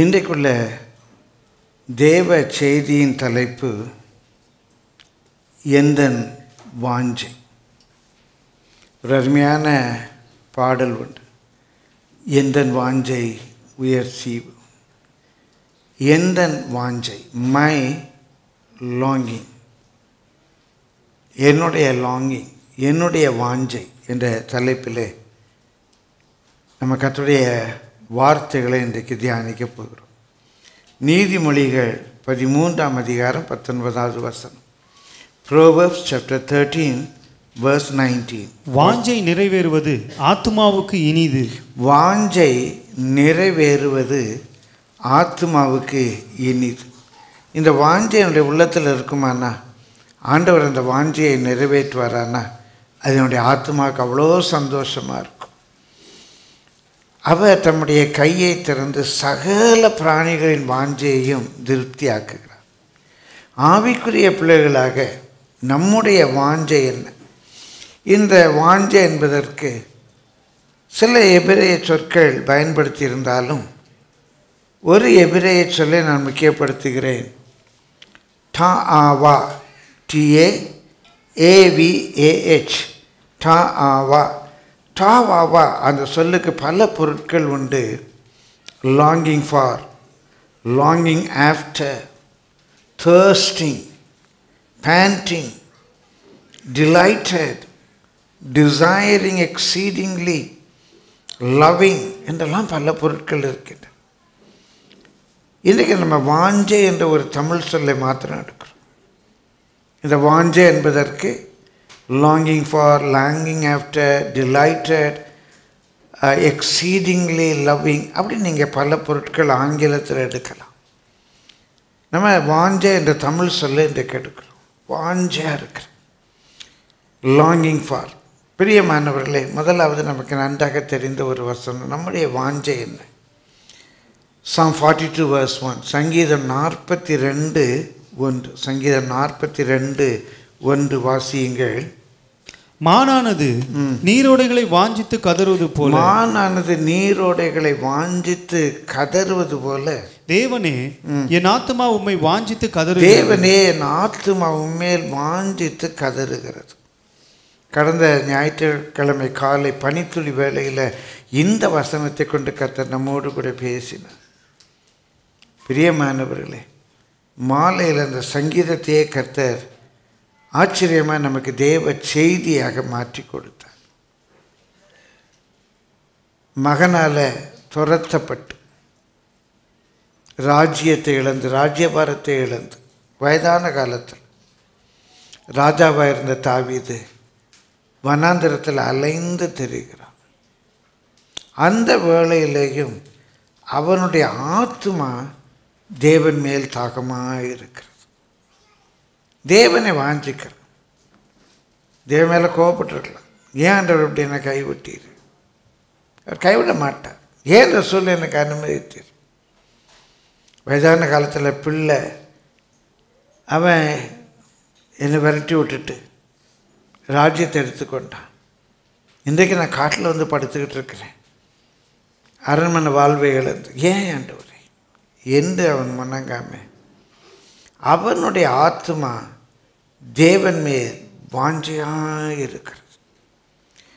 இன்றைக்குள்ள தேவ செய்தியின் தலைப்பு எந்தன் வாஞ்சை? ஒரு அருமையான பாடல் உண்டு. எந்தன் வாஞ்சை உயர் சீவு? எந்தன் வாஞ்சை? மை லாங்கிங் என்னுடைய லாங்கிங் என்னுடைய வாஞ்சை என்ற தலைப்பிலே நம்ம கத்துடைய வார்த்தைகளை இன்றைக்கு தியானிக்க போகிறோம். நீதிமொழிகள் பதிமூன்றாம் அதிகாரம் பத்தொன்பதாவது வசனம். Proverbs chapter thirteen verse nineteen வாஞ்சை நிறைவேறுவது ஆத்துமாவுக்கு இனிது. வாஞ்சை நிறைவேறுவது ஆத்மாவுக்கு இனிது. இந்த வாஞ்சை என்னுடைய உள்ளத்தில் இருக்குமானா ஆண்டவர் அந்த வாஞ்சையை நிறைவேற்றுவாரானா அது என்னுடைய ஆத்மாவுக்கு அவ்வளோ சந்தோஷமாக இருக்கும். அவர் தம்முடைய கையை திறந்து சகல பிராணிகளின் வாஞ்சையையும் திருப்தியாக்குகிறார். ஆவிக்குரிய பிள்ளைகளாக நம்முடைய வாஞ்சை என்ன? இந்த வாஞ்சை என்பதற்கு சில எபிரேய சொற்கள் பயன்படுத்தியிருந்தாலும் ஒரு எபிரேய சொல்லை நான் முக்கியப்படுத்துகிறேன். டா ஆவா டிஏ ஏவிஏஹெச் டா ஆவா டாவாவா அந்த சொல்லுக்கு பல பொருட்கள் உண்டு. Longing for longing after thirsting panting delighted desiring exceedingly loving என்றெல்லாம் பல பொருட்கள் இருக்கின்றன இன்றைக்கு நம்ம வாஞ்சை என்ற ஒரு தமிழ் சொல்லை மாத்திரம் எடுக்கிறோம். இந்த வாஞ்சை என்பதற்கு longing for longing after delighted exceedingly loving அப்படி நீங்கள் பல பொருட்கள் ஆங்கிலத்தில் எடுக்கலாம். நம்ம வாஞ்சை என்ற தமிழ் சொல்ல இன்றைக்கு எடுக்கிறோம் வாஞ்சையாக இருக்கிற. லாங்கிங் ஃபார் பிரியமானவர்களே முதலாவது நமக்கு நன்றாக தெரிந்த ஒரு வசனம் நம்முடைய வாஞ்சை என்ன? Psalm forty two verse one சங்கீதம் நாற்பத்தி ரெண்டு ஒன்று. சங்கீதம் நாற்பத்தி ரெண்டு ஒன்று வாசியுங்கள். மானானது நீரோடைகளை வாஞ்சித்து கதறுவது போல. மானானது நீரோடைகளை வாஞ்சித்து கதறுவது போல. தேவனே என் ஆத்துமா உம்மை வாஞ்சித்து கதறு தேவனே என் ஆத்துமா உண்மையில் வாஞ்சித்து கதறுகிறது. கடந்த ஞாயிற்றுக்கிழமை காலை பனித்துளி வேளையில் இந்த வசனத்தை கொண்டு கர்த்தர் நம்மோடு கூட பேசினார். பிரியமானவர்களே மாலையில் அந்த சங்கீதத்தையே கர்த்தர் ஆச்சரியமாக நமக்கு தேவ செய்தியாக மாற்றி கொடுத்தார். மகனால் துரத்தப்பட்டு ராஜ்யத்தை இழந்து ராஜ்யபாரத்தை இழந்து வயதான காலத்தில் ராஜாவாக இருந்த தாவீது வனாந்திரத்தில் அலைந்து தெரிகிறான் அந்த வேளையிலேயும் அவனுடைய ஆத்மா தேவன் மேல் தாகமாக இருக்கிறது தேவனை வாஞ்சிக்கிறான் தேவன் மேலே கோவப்பட்டிருக்கலாம். ஏன் ஆண்டவர் இப்படி என்னை கைவிட்டீர்? அவர் கைவிட மாட்டார். ஏன் இந்த சூழ்நிலை எனக்கு அனுமதித்தீர்? வயதான காலத்தில் பிள்ளை அவன் என்னை விரட்டி விட்டுட்டு ராஜ்யத்தை எடுத்துக்கொண்டான் இன்றைக்கு நான் காட்டில் வந்து படுத்துக்கிட்டு இருக்கிறேன். அரண்மனை வாழ்வை இழந்து. ஏன் ஆண்டவரே? என்று அவன் முன்னங்காமல் அவனுடைய ஆத்மா தேவன் மேல் வாஞ்சையாக இருக்கிறது.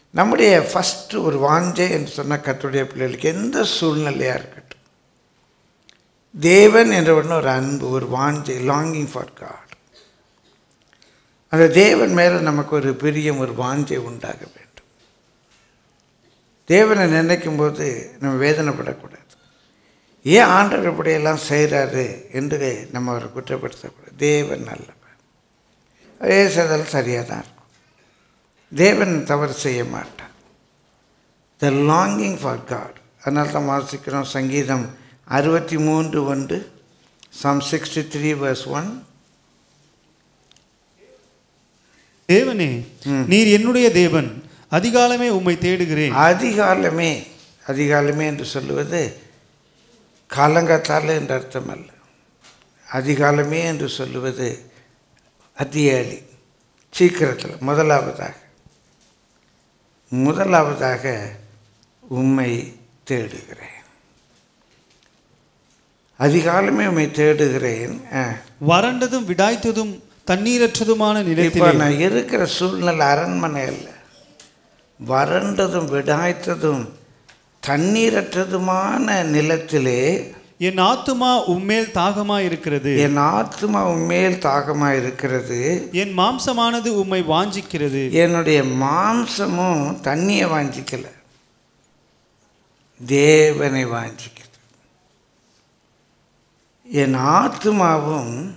நம்முடைய ஃபஸ்ட்டு ஒரு வாஞ்சை என்று சொன்ன கத்துடைய பிள்ளைகளுக்கு எந்த சூழ்நிலையாக இருக்கட்டும். தேவன் என்ற ஒன்று ஒரு அன்பு ஒரு வாஞ்சை லாங்கிங் ஃபார் காட் அந்த தேவன் மேலே நமக்கு ஒரு பிரியம் ஒரு வாஞ்சை உண்டாக வேண்டும். தேவனை நினைக்கும் போது நம்ம வேதனைப்படக்கூடாது. ஏன் ஆண்டவர் இப்படியெல்லாம் செய்கிறாரு என்று நம்ம அவரை குற்றப்படுத்தக்கூடாது. தேவன் நல்லவர். அதே செய்தாலும் சரியாக தான் இருக்கும். தேவன் தவறு செய்ய மாட்டார். த லாங்கிங் ஃபார் காட் அதனால தான் வாசிக்கிறோம் சங்கீதம் அறுபத்தி மூன்று ஒன்று psalm sixty three verse one தேவனே நீர் என்னுடைய தேவன். அதிகாலமே உம்மை தேடுகிறேன். அதிகாலமே அதிகாலமே என்று சொல்லுவது காலங்காத்தால என்று அர்த்தம் அல்ல அதிகாலமே என்று சொல்லுவது அதிகாலி சீக்கிரத்தில் முதலாவதாக. முதலாவதாக உம்மை தேடுகிறேன். அதிகாலமே உம்மை தேடுகிறேன். வறண்டதும் விடாய்த்ததும் தண்ணீரற்றதுமான இப்போ நிலத்திலே நான் இருக்கிற சூழ்நிலை அரண்மனை இல்லை வறண்டதும் விடாய்த்ததும் தண்ணீரற்றதுமான நிலத்திலே என் ஆத்துமா உம்மேல் தாகமா இருக்கிறது என் ஆத்மா உண்மையில் தாகமாக இருக்கிறது என் மாம்சமானது உம்மை வாஞ்சிக்கிறது. என்னுடைய மாம்சமும் தண்ணியை வாஞ்சிக்கல. தேவனை வாஞ்சிக்குது என் ஆத்மாவும்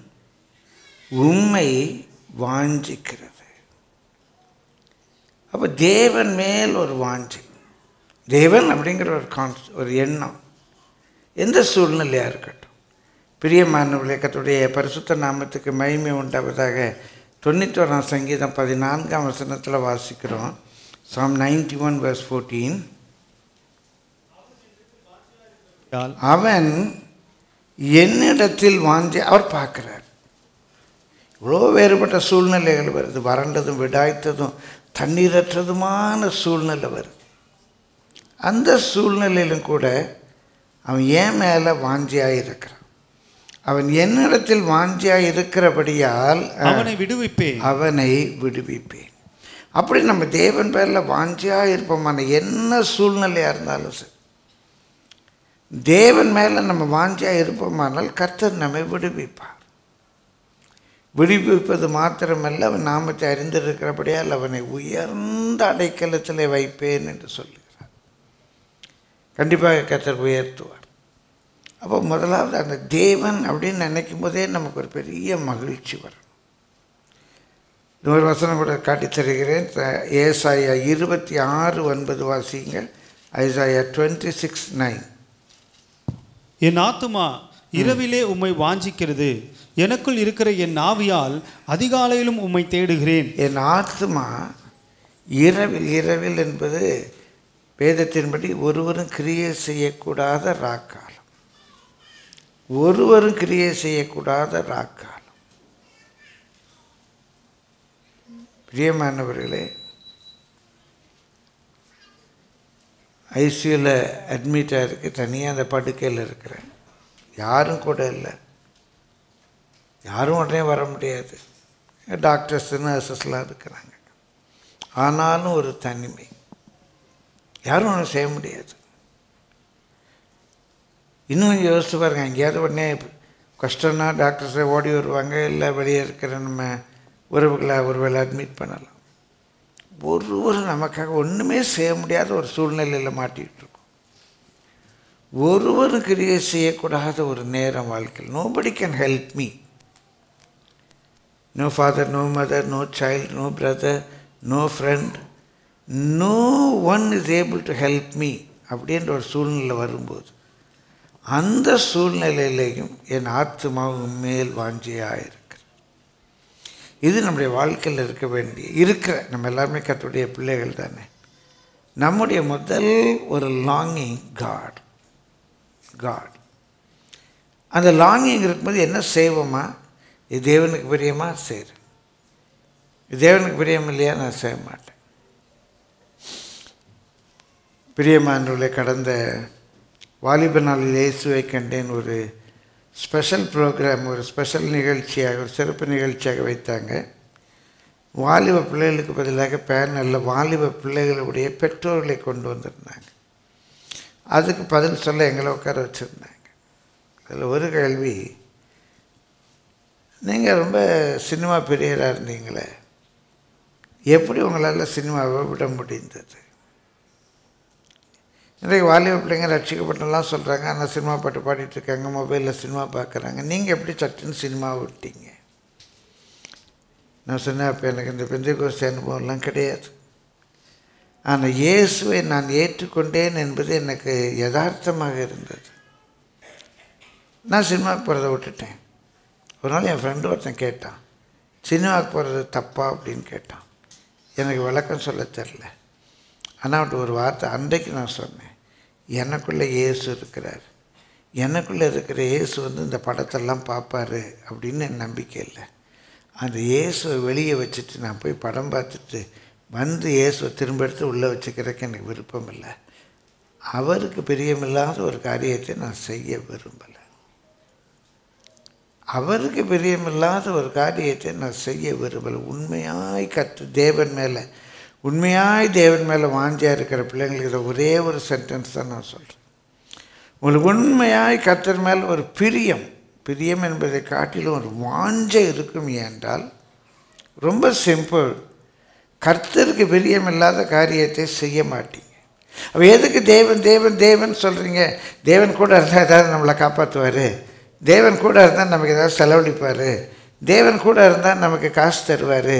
உண்மை வாஞ்சிக்கிறது. அப்போ தேவன் மேல் ஒரு வாஞ்சி. தேவன் அப்படிங்கிற ஒரு கான்ஸ் ஒரு எண்ணம். எந்த சூழ்நிலையாக இருக்கட்டும். பிரியமானவர்களே பரிசுத்த நாமத்துக்கு மகிமை உண்டாவதாக தொண்ணூத்தோராம் சங்கீதம் பதினான்காம் வசனத்தில் வாசிக்கிறோம். Psalm ninety one verse fourteen அவன் என்னிடத்தில் வாஞ்சி அவர் பார்க்குறார். இவ்வளோ வேறுபட்ட சூழ்நிலைகள் வருது. வறண்டதும் விடாய்த்ததும் தண்ணீரற்றதுமான சூழ்நிலை வருது. அந்த சூழ்நிலையிலும் கூட அவன் ஏன் மேலே வாஞ்சியாக இருக்கிறான்? அவன் என்னிடத்தில் வாஞ்சியாக இருக்கிறபடியால் அவனை விடுவிப்பேன். அவனை விடுவிப்பேன். அப்படி நம்ம தேவன் பேரில் வாஞ்சியாக இருப்போமான என்ன சூழ்நிலையாக இருந்தாலும் சரி தேவன் மேலே நம்ம வாஞ்சியாக இருப்போமானால் கர்த்தர் நம்மை விடுவிப்பார். விடுவிப்பது மாத்திரமல்ல அவன் நாமத்தை அறிந்திருக்கிறபடியால் அவனை உயர்ந்த அடைக்கலத்திலே வைப்பேன் என்று சொல்லுகிறார் கண்டிப்பாக கர்த்தர் உயர்த்துவார். அப்போ முதலாவது அந்த தேவன் அப்படின்னு நினைக்கும் போதே நமக்கு ஒரு பெரிய மகிழ்ச்சி வரும். இன்னொரு வசனம் கூட காட்டித் தருகிறேன். ஏசாயா இருபத்தி ஆறு ஒன்பது வாசிங்கள் ஐசாயா டுவெண்ட்டி சிக்ஸ் நைன். என் ஆத்துமா இரவிலே உம்மை வாஞ்சிக்கிறது. எனக்குள் இருக்கிற என் ஆவியால் அதிகாலையிலும் உம்மை தேடுகிறேன். என் ஆத்மா இரவில் இரவில் என்பது வேதத்தின்படி ஒருவரும் கிரியை செய்யக்கூடாத ராக்காலம் ஒருவரும் கிரியை செய்யக்கூடாத ராக்காலம் பிரியமானவர்களே ஐசியூவில் அட்மிட்டாக இருக்கு தனியாக அந்த படுக்கையில் இருக்கிறேன். யாரும் கூட இல்லை. யாரும் உடனே வர முடியாது. டாக்டர்ஸ் நர்சஸ்லாம் இருக்கிறாங்க. ஆனாலும் ஒரு தனிமை. யாரும் ஒன்றும் செய்ய முடியாது. இன்னும் கொஞ்சம் யோசிச்சு பாருங்க எங்கேயாவது உடனே கஷ்டம்னா டாக்டர்ஸை ஓடி வருவாங்க இல்லை வெளியே இருக்கிற நம்ம உறவுகளை ஒருவேளை அட்மிட் பண்ணலாம். ஒருவரும் நமக்காக ஒன்றுமே செய்ய முடியாத ஒரு சூழ்நிலையில் மாட்டிகிட்டு இருக்கோம். ஒருவரும் கிரியை செய்யக்கூடாத ஒரு நேரம் வாழ்க்கையில். Nobody can help me no father no mother no child no brother no friend no one is able to help me அப்படின்ற ஒரு சூழ்நிலை வரும்போது அந்த சூழ்நிலையிலையும் என் ஆத்மாவும் மேல் வாஞ்சியாக இருக்கு. இது நம்முடைய வாழ்க்கையில் இருக்க வேண்டிய இருக்கிற நம்ம எல்லாருமே கத்துடைய பிள்ளைகள் தானே. நம்முடைய முதல் ஒரு லாங்கிங் காட் காட் அந்த லாங்கிங் இருக்கும்போது என்ன செய்வோமா? இது தேவனுக்கு பிரியமா? செய்கிறேன் இது தேவனுக்கு பிரியம் இல்லையா? நான் செய்ய மாட்டேன். பிரியமானவர்களே கடந்த வாலிப நாளில் இயேசுவை கண்டேன். ஒரு ஸ்பெஷல் ப்ரோக்ராம் ஒரு ஸ்பெஷல் நிகழ்ச்சியாக ஒரு சிறப்பு நிகழ்ச்சியாக வைத்தாங்க. வாலிப பிள்ளைகளுக்கு பதிலாக பேனலில் வாலிப பிள்ளைகளுடைய பெற்றோர்களை கொண்டு வந்திருந்தாங்க. அதுக்கு பதில் சொல்ல எங்களை உட்கார வச்சுருந்தாங்க. அதில் ஒரு கேள்வி நீங்கள் ரொம்ப சினிமா பிரியராக இருந்தீங்களே? எப்படி உங்களால் சினிமாவை விட முடிந்தது? இன்றைக்கு வாலிப பிள்ளைங்க ரட்சிக்கப்பட்டெல்லாம் சொல்கிறாங்க ஆனால் சினிமா பாட்டு பாடிட்டு இருக்காங்க மொபைலில் சினிமா பார்க்குறாங்க நீங்கள் எப்படி சட்டுன்னு சினிமா விட்டீங்க? நான் சொன்னேன் அப்போ எனக்கு இந்த பெந்தை கோஸ்தி அனுபவம்லாம் கிடையாது. ஆனால் இயேசுவை நான் ஏற்றுக்கொண்டேன் என்பது எனக்கு யதார்த்தமாக இருந்தது. நான் சினிமாவுக்கு போகிறத விட்டுட்டேன். ஒரு நாள் என் ஃப்ரெண்டு ஒருத்தன் கேட்டான் சினிமாவுக்கு போகிறது தப்பா? அப்படின்னு கேட்டான். எனக்கு விளக்கம் சொல்ல தெரில ஆனால் அவன்கிட்ட ஒரு வார்த்தை அன்றைக்கு நான் சொன்னேன். எனக்குள்ளே இயேசு இருக்கிறார். எனக்குள்ளே இருக்கிற இயேசு வந்து இந்த படத்தெல்லாம் பார்ப்பாரு அப்படின்னு என் நம்பிக்கை இல்லை. அந்த இயேசுவை வெளியே வச்சுட்டு நான் போய் படம் பார்த்துட்டு வந்து இயேசுவை திரும்ப எடுத்து உள்ளே வச்சுக்கிறதுக்கு எனக்கு விருப்பம் இல்லை. அவருக்கு பிரியமில்லாத ஒரு காரியத்தை நான் செய்ய விரும்பலை. அவருக்கு பிரியமில்லாத ஒரு காரியத்தை நான் செய்ய விரும்பலை. உண்மையாய் கற்று தேவன் மேலே உண்மையாய் தேவன் மேலே வாஞ்சியாக இருக்கிற பிள்ளைங்களுக்கு இதை ஒரே ஒரு சென்டென்ஸ் தான் நான் சொல்கிறேன் உங்களுக்கு உண்மையாய் கத்தர் மேல் ஒரு பிரியம் பிரியம் என்பதை காட்டிலும் ஒரு வாஞ்சை இருக்கும் என்றால் ரொம்ப சிம்பிள் கர்த்தருக்கு பிரியம் இல்லாத காரியத்தை செய்ய மாட்டீங்க. அப்போ எதுக்கு தேவன் தேவன் தேவன் சொல்கிறீங்க தேவன் கூட இருந்தால் ஏதாவது நம்மளை காப்பாற்றுவார் தேவன் கூட இருந்தால் நமக்கு ஏதாவது செலவழிப்பார். தேவன் கூட இருந்தால் நமக்கு காசு தருவார்.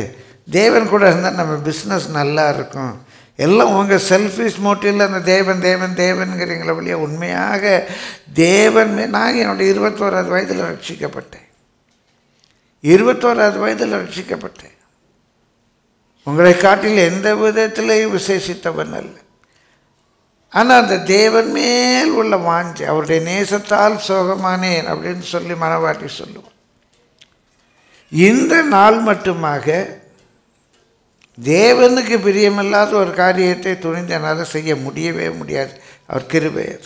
தேவன் கூட இருந்தால் நம்ம பிஸ்னஸ் நல்லா இருக்கும். எல்லாம் உங்கள் செல்ஃபிஷ் மோட்டிவில் அந்த தேவன் தேவன் தேவன்கிறீங்கள வழியாக உண்மையாக தேவன் நான் என்னுடைய இருபத்தோராது வயதில் ரட்சிக்கப்பட்டேன். இருபத்தோராது வயதில் ரட்சிக்கப்பட்டேன். உங்களை காட்டில் எந்த விதத்திலையும் விசேஷித்தவன் அல்ல. ஆனால் அந்த தேவன் மேல் உள்ள வாஞ்சி அவருடைய நேசத்தால் சோகமானேன் அப்படின்னு சொல்லி மனவாட்டி சொல்லுவோம் இந்த நாள் மட்டுமாக தேவனுக்கு பிரியமில்லாத ஒரு காரியத்தை துணிந்தனால் செய்ய முடியவே முடியாது. அவர் கிருபை அது.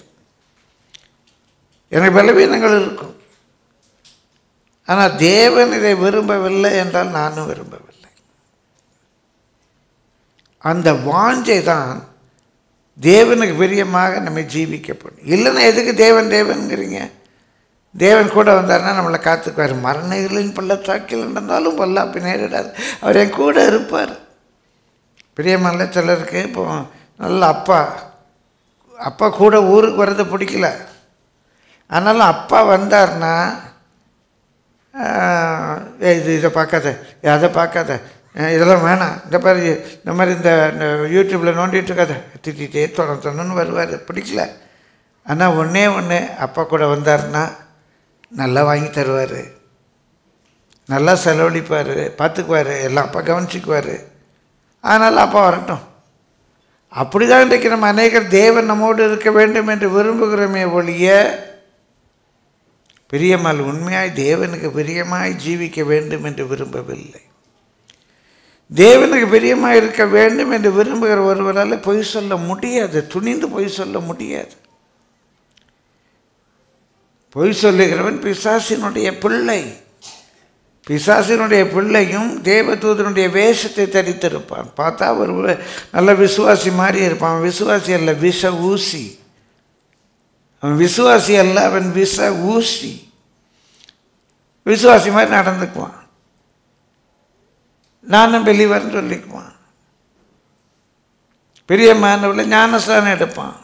எனக்கு பலவீனங்கள் இருக்கும். ஆனால் தேவன் இதை விரும்பவில்லை என்றால் நானும் விரும்பவில்லை. அந்த வாஞ்சை தான் தேவனுக்கு பிரியமாக நம்ம ஜீவிக்கப்படும் இல்லைன்னா எதுக்கு தேவன் தேவன்கிறீங்க தேவன் கூட வந்தார்னா நம்மளை காத்துக்குவார். மரணிகளின் பள்ளத்தாக்கில் நடந்தாலும் பல்லாப்பி நேரிடாது. அவர் என் கூட இருப்பார். பிரியமல்ல சிலருக்கு இப்போ நல்ல அப்பா. அப்பா கூட ஊருக்கு வர்றது பிடிக்கல. ஆனாலும் அப்பா வந்தார்னா இது இதை பார்க்காத அதை பார்க்காத. இதெல்லாம் வேணாம். இந்த மாதிரி இந்த மாதிரி இந்த இந்த யூடியூப்பில் நோண்டிகிட்டு இருக்காத. திட்டிகிட்டே தொட தொடன்னு வருவார். பிடிக்கல. ஆனால் ஒன்றே ஒன்று அப்பா கூட வந்தாருன்னா நல்லா வாங்கி தருவார். நல்லா செலவழிப்பார் பார்த்துக்குவார் எல்லாம் அப்பா கவனிச்சுக்குவார். அதனால் அப்பா வரட்டும். அப்படி தான் இன்றைக்கு நம்ம அநேகர் தேவன் நம்மோடு இருக்க வேண்டும் என்று விரும்புகிறோமே ஒழிய பிரியமால் உண்மையாய் தேவனுக்கு பிரியமாய் ஜீவிக்க வேண்டும் என்று விரும்பவில்லை. தேவனுக்கு பிரியமாக இருக்க வேண்டும் என்று விரும்புகிற ஒருவரால் பொய் சொல்ல முடியாது துணிந்து பொய் சொல்ல முடியாது. பொய் சொல்லுகிறவன் பிசாசினுடைய பிள்ளை. பிசாசினுடைய பிள்ளையும் தேவதூதனுடைய வேஷத்தை தரித்திருப்பான். பார்த்தா ஒரு நல்ல விசுவாசி மாதிரி இருப்பான். விசுவாசி அல்ல விஷ ஊசி. அவன் விசுவாசி அல்ல அவன் விஷ ஊசி. விசுவாசி மாதிரி நடந்துக்குவான். நானும் வெளிவர்னு சொல்லிக்குவான். பெரிய மாணவர்கள் ஞானஸ்தானம் எடுப்பான்.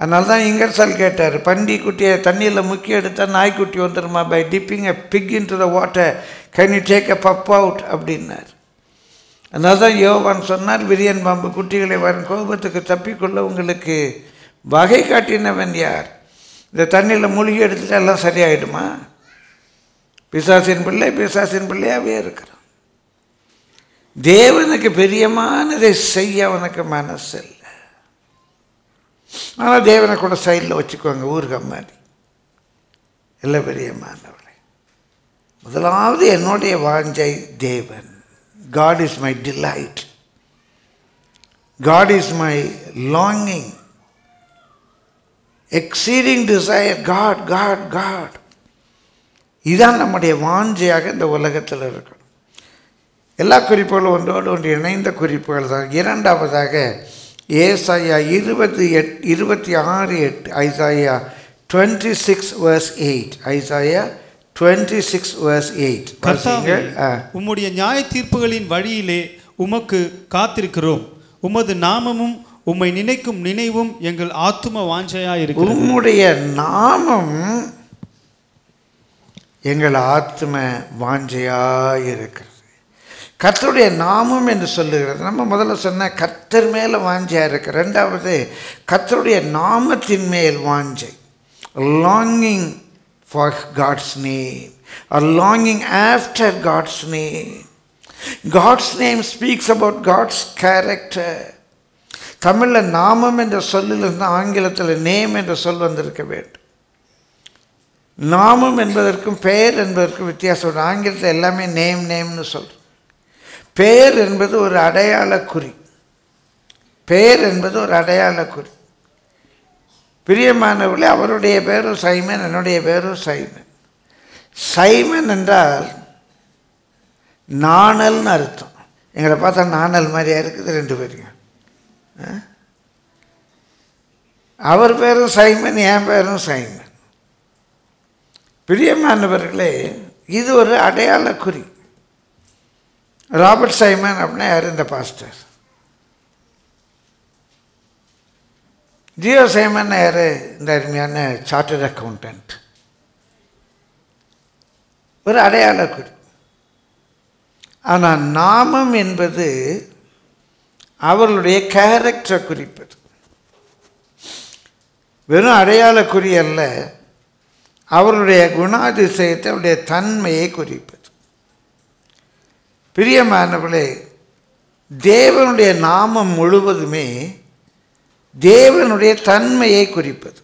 அதனால தான் இங்கர்சால் கேட்டார் பண்டி குட்டியை தண்ணியில் முக்கி எடுத்தால் நாய்க்குட்டி வந்துடுமா by dipping a pig into the water can you take a pup out அப்படின்னார். அதனால தான் யோவான் சொன்னார் விரியன் பாம்பு குட்டிகளை வரும் கோபத்துக்கு தப்பிக்கொள்ள உங்களுக்கு வகை காட்டினவன் யார்? இந்த தண்ணியில் மூழ்கி எடுத்துட்டு எல்லாம் சரியாயிடுமா? பிசாசின் பிள்ளை பிசாசின் பிள்ளையாகவே இருக்கிறான். தேவனுக்கு பிரியமானதை செய்ய அவனுக்கு மனசில் ஆனால் தேவனை கூட சைடில் வச்சுக்குவாங்க ஊருக மாதிரி. இல்லை பிரியமானவளை முதலாவது என்னுடைய வாஞ்சை தேவன். God is my delight God is my longing exceeding desire God God God இதுதான் நம்முடைய வாஞ்சையாக இந்த உலகத்தில் இருக்கணும். எல்லா குறிப்புகளும் ஒன்றோடு ஒன்று இணைந்த குறிப்புகள் தான். இரண்டாவதாக ஏசாயா இருபத்தி எட் இருபத்தி ஆறு எட்டு Isaiah twenty six verse eight Isaiah twenty six verse eight உம்முடைய நியாய தீர்ப்புகளின் வழியிலே உமக்கு காத்திருக்கிறோம். உமது நாமமும் உம்மை நினைக்கும் நினைவும் எங்கள் ஆத்தும வாஞ்சையா உம்முடைய நாமம் எங்கள் ஆத்ம வாஞ்சையாக இருக்கிறது. கர்த்தருடைய நாமம் என்று சொல்லுகிறது. நம்ம முதல்ல சொன்ன கத்தர் மேலே வாஞ்சியாக இருக்கு. ரெண்டாவது கத்தருடைய நாமத்தின் மேல் வாஞ்சை. Longing for God's name a longing after God's name. God's name speaks about God's character. தமிழில் நாமம் என்ற சொல்லிலிருந்து ஆங்கிலத்தில் நேம் என்ற சொல் வந்திருக்க வேண்டும். நாமம் என்பதற்கும் பெயர் என்பதற்கும் வித்தியாசம். ஆங்கிலத்தில் எல்லாமே நேம் நேம்னு சொல்கிறோம் பெயர் என்பது ஒரு அடையாள குறி. பெயர் என்பது ஒரு அடையாள குறி. பிரியமானவர்களே அவருடைய பேரும் சைமன் என்னுடைய பேரும் சைமன். சைமன் என்றால் நாணல்னு அர்த்தம். எங்களை பார்த்தா நாணல் மாதிரியா இருக்குது ரெண்டு பேரையும் ஆ? அவர் பேரும் சைமன் என் பேரும் சைமன். பிரியமானவர்களே இது ஒரு அடையாள குறி. ராபர்ட் சைமன் அப்படின்னா யார்? இந்த பாஸ்டர். ஜியோ சைமன் யார் இந்த அருமையான சார்ட்டர்ட் அக்கௌண்டன்ட் ஒரு அடையாள குறி. ஆனால் நாமம் என்பது அவர்களுடைய கேரக்டரை குறிப்பது. வெறும் அடையாள குறி அல்ல அவருடைய குணாதிசயத்தை அவருடைய தன்மையை குறிப்பது. பிரியமானவர்களே தேவனுடைய நாமம் முழுவதுமே தேவனுடைய தன்மையை குறிப்பது.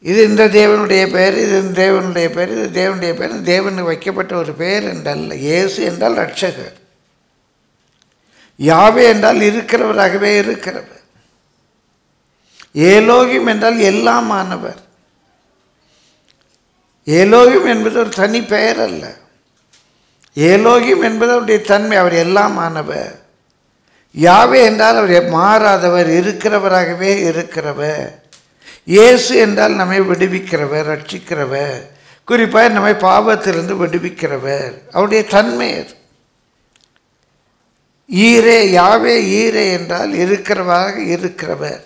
இது இந்த தேவனுடைய பெயர் இது இந்த தேவனுடைய பெயர் இது தேவனுடைய பெயர் தேவனுக்கு வைக்கப்பட்ட ஒரு பெயர் என்றல்ல. இயேசு என்றால் ரட்சகர் யாவே என்றால் இருக்கிறவராகவே இருக்கிறவர். ஏலோகியம் என்றால் எல்லாம் ஆனவர். ஏலோகியம் என்பது ஒரு தனி பெயர் அல்ல. ஏலோகியம் என்பது அவருடைய தன்மை அவர் எல்லாம் ஆனவர். யாவே என்றால் அவர் மாறாதவர் இருக்கிறவராகவே இருக்கிறவர். இயேசு என்றால் நம்மை விடுவிக்கிறவர் ரட்சிக்கிறவர். குறிப்பாக நம்மை பாவத்திலிருந்து விடுவிக்கிறவர். அவருடைய தன்மை ஈரே யாவே ஈரே என்றால் இருக்கிறவராக இருக்கிறவர்.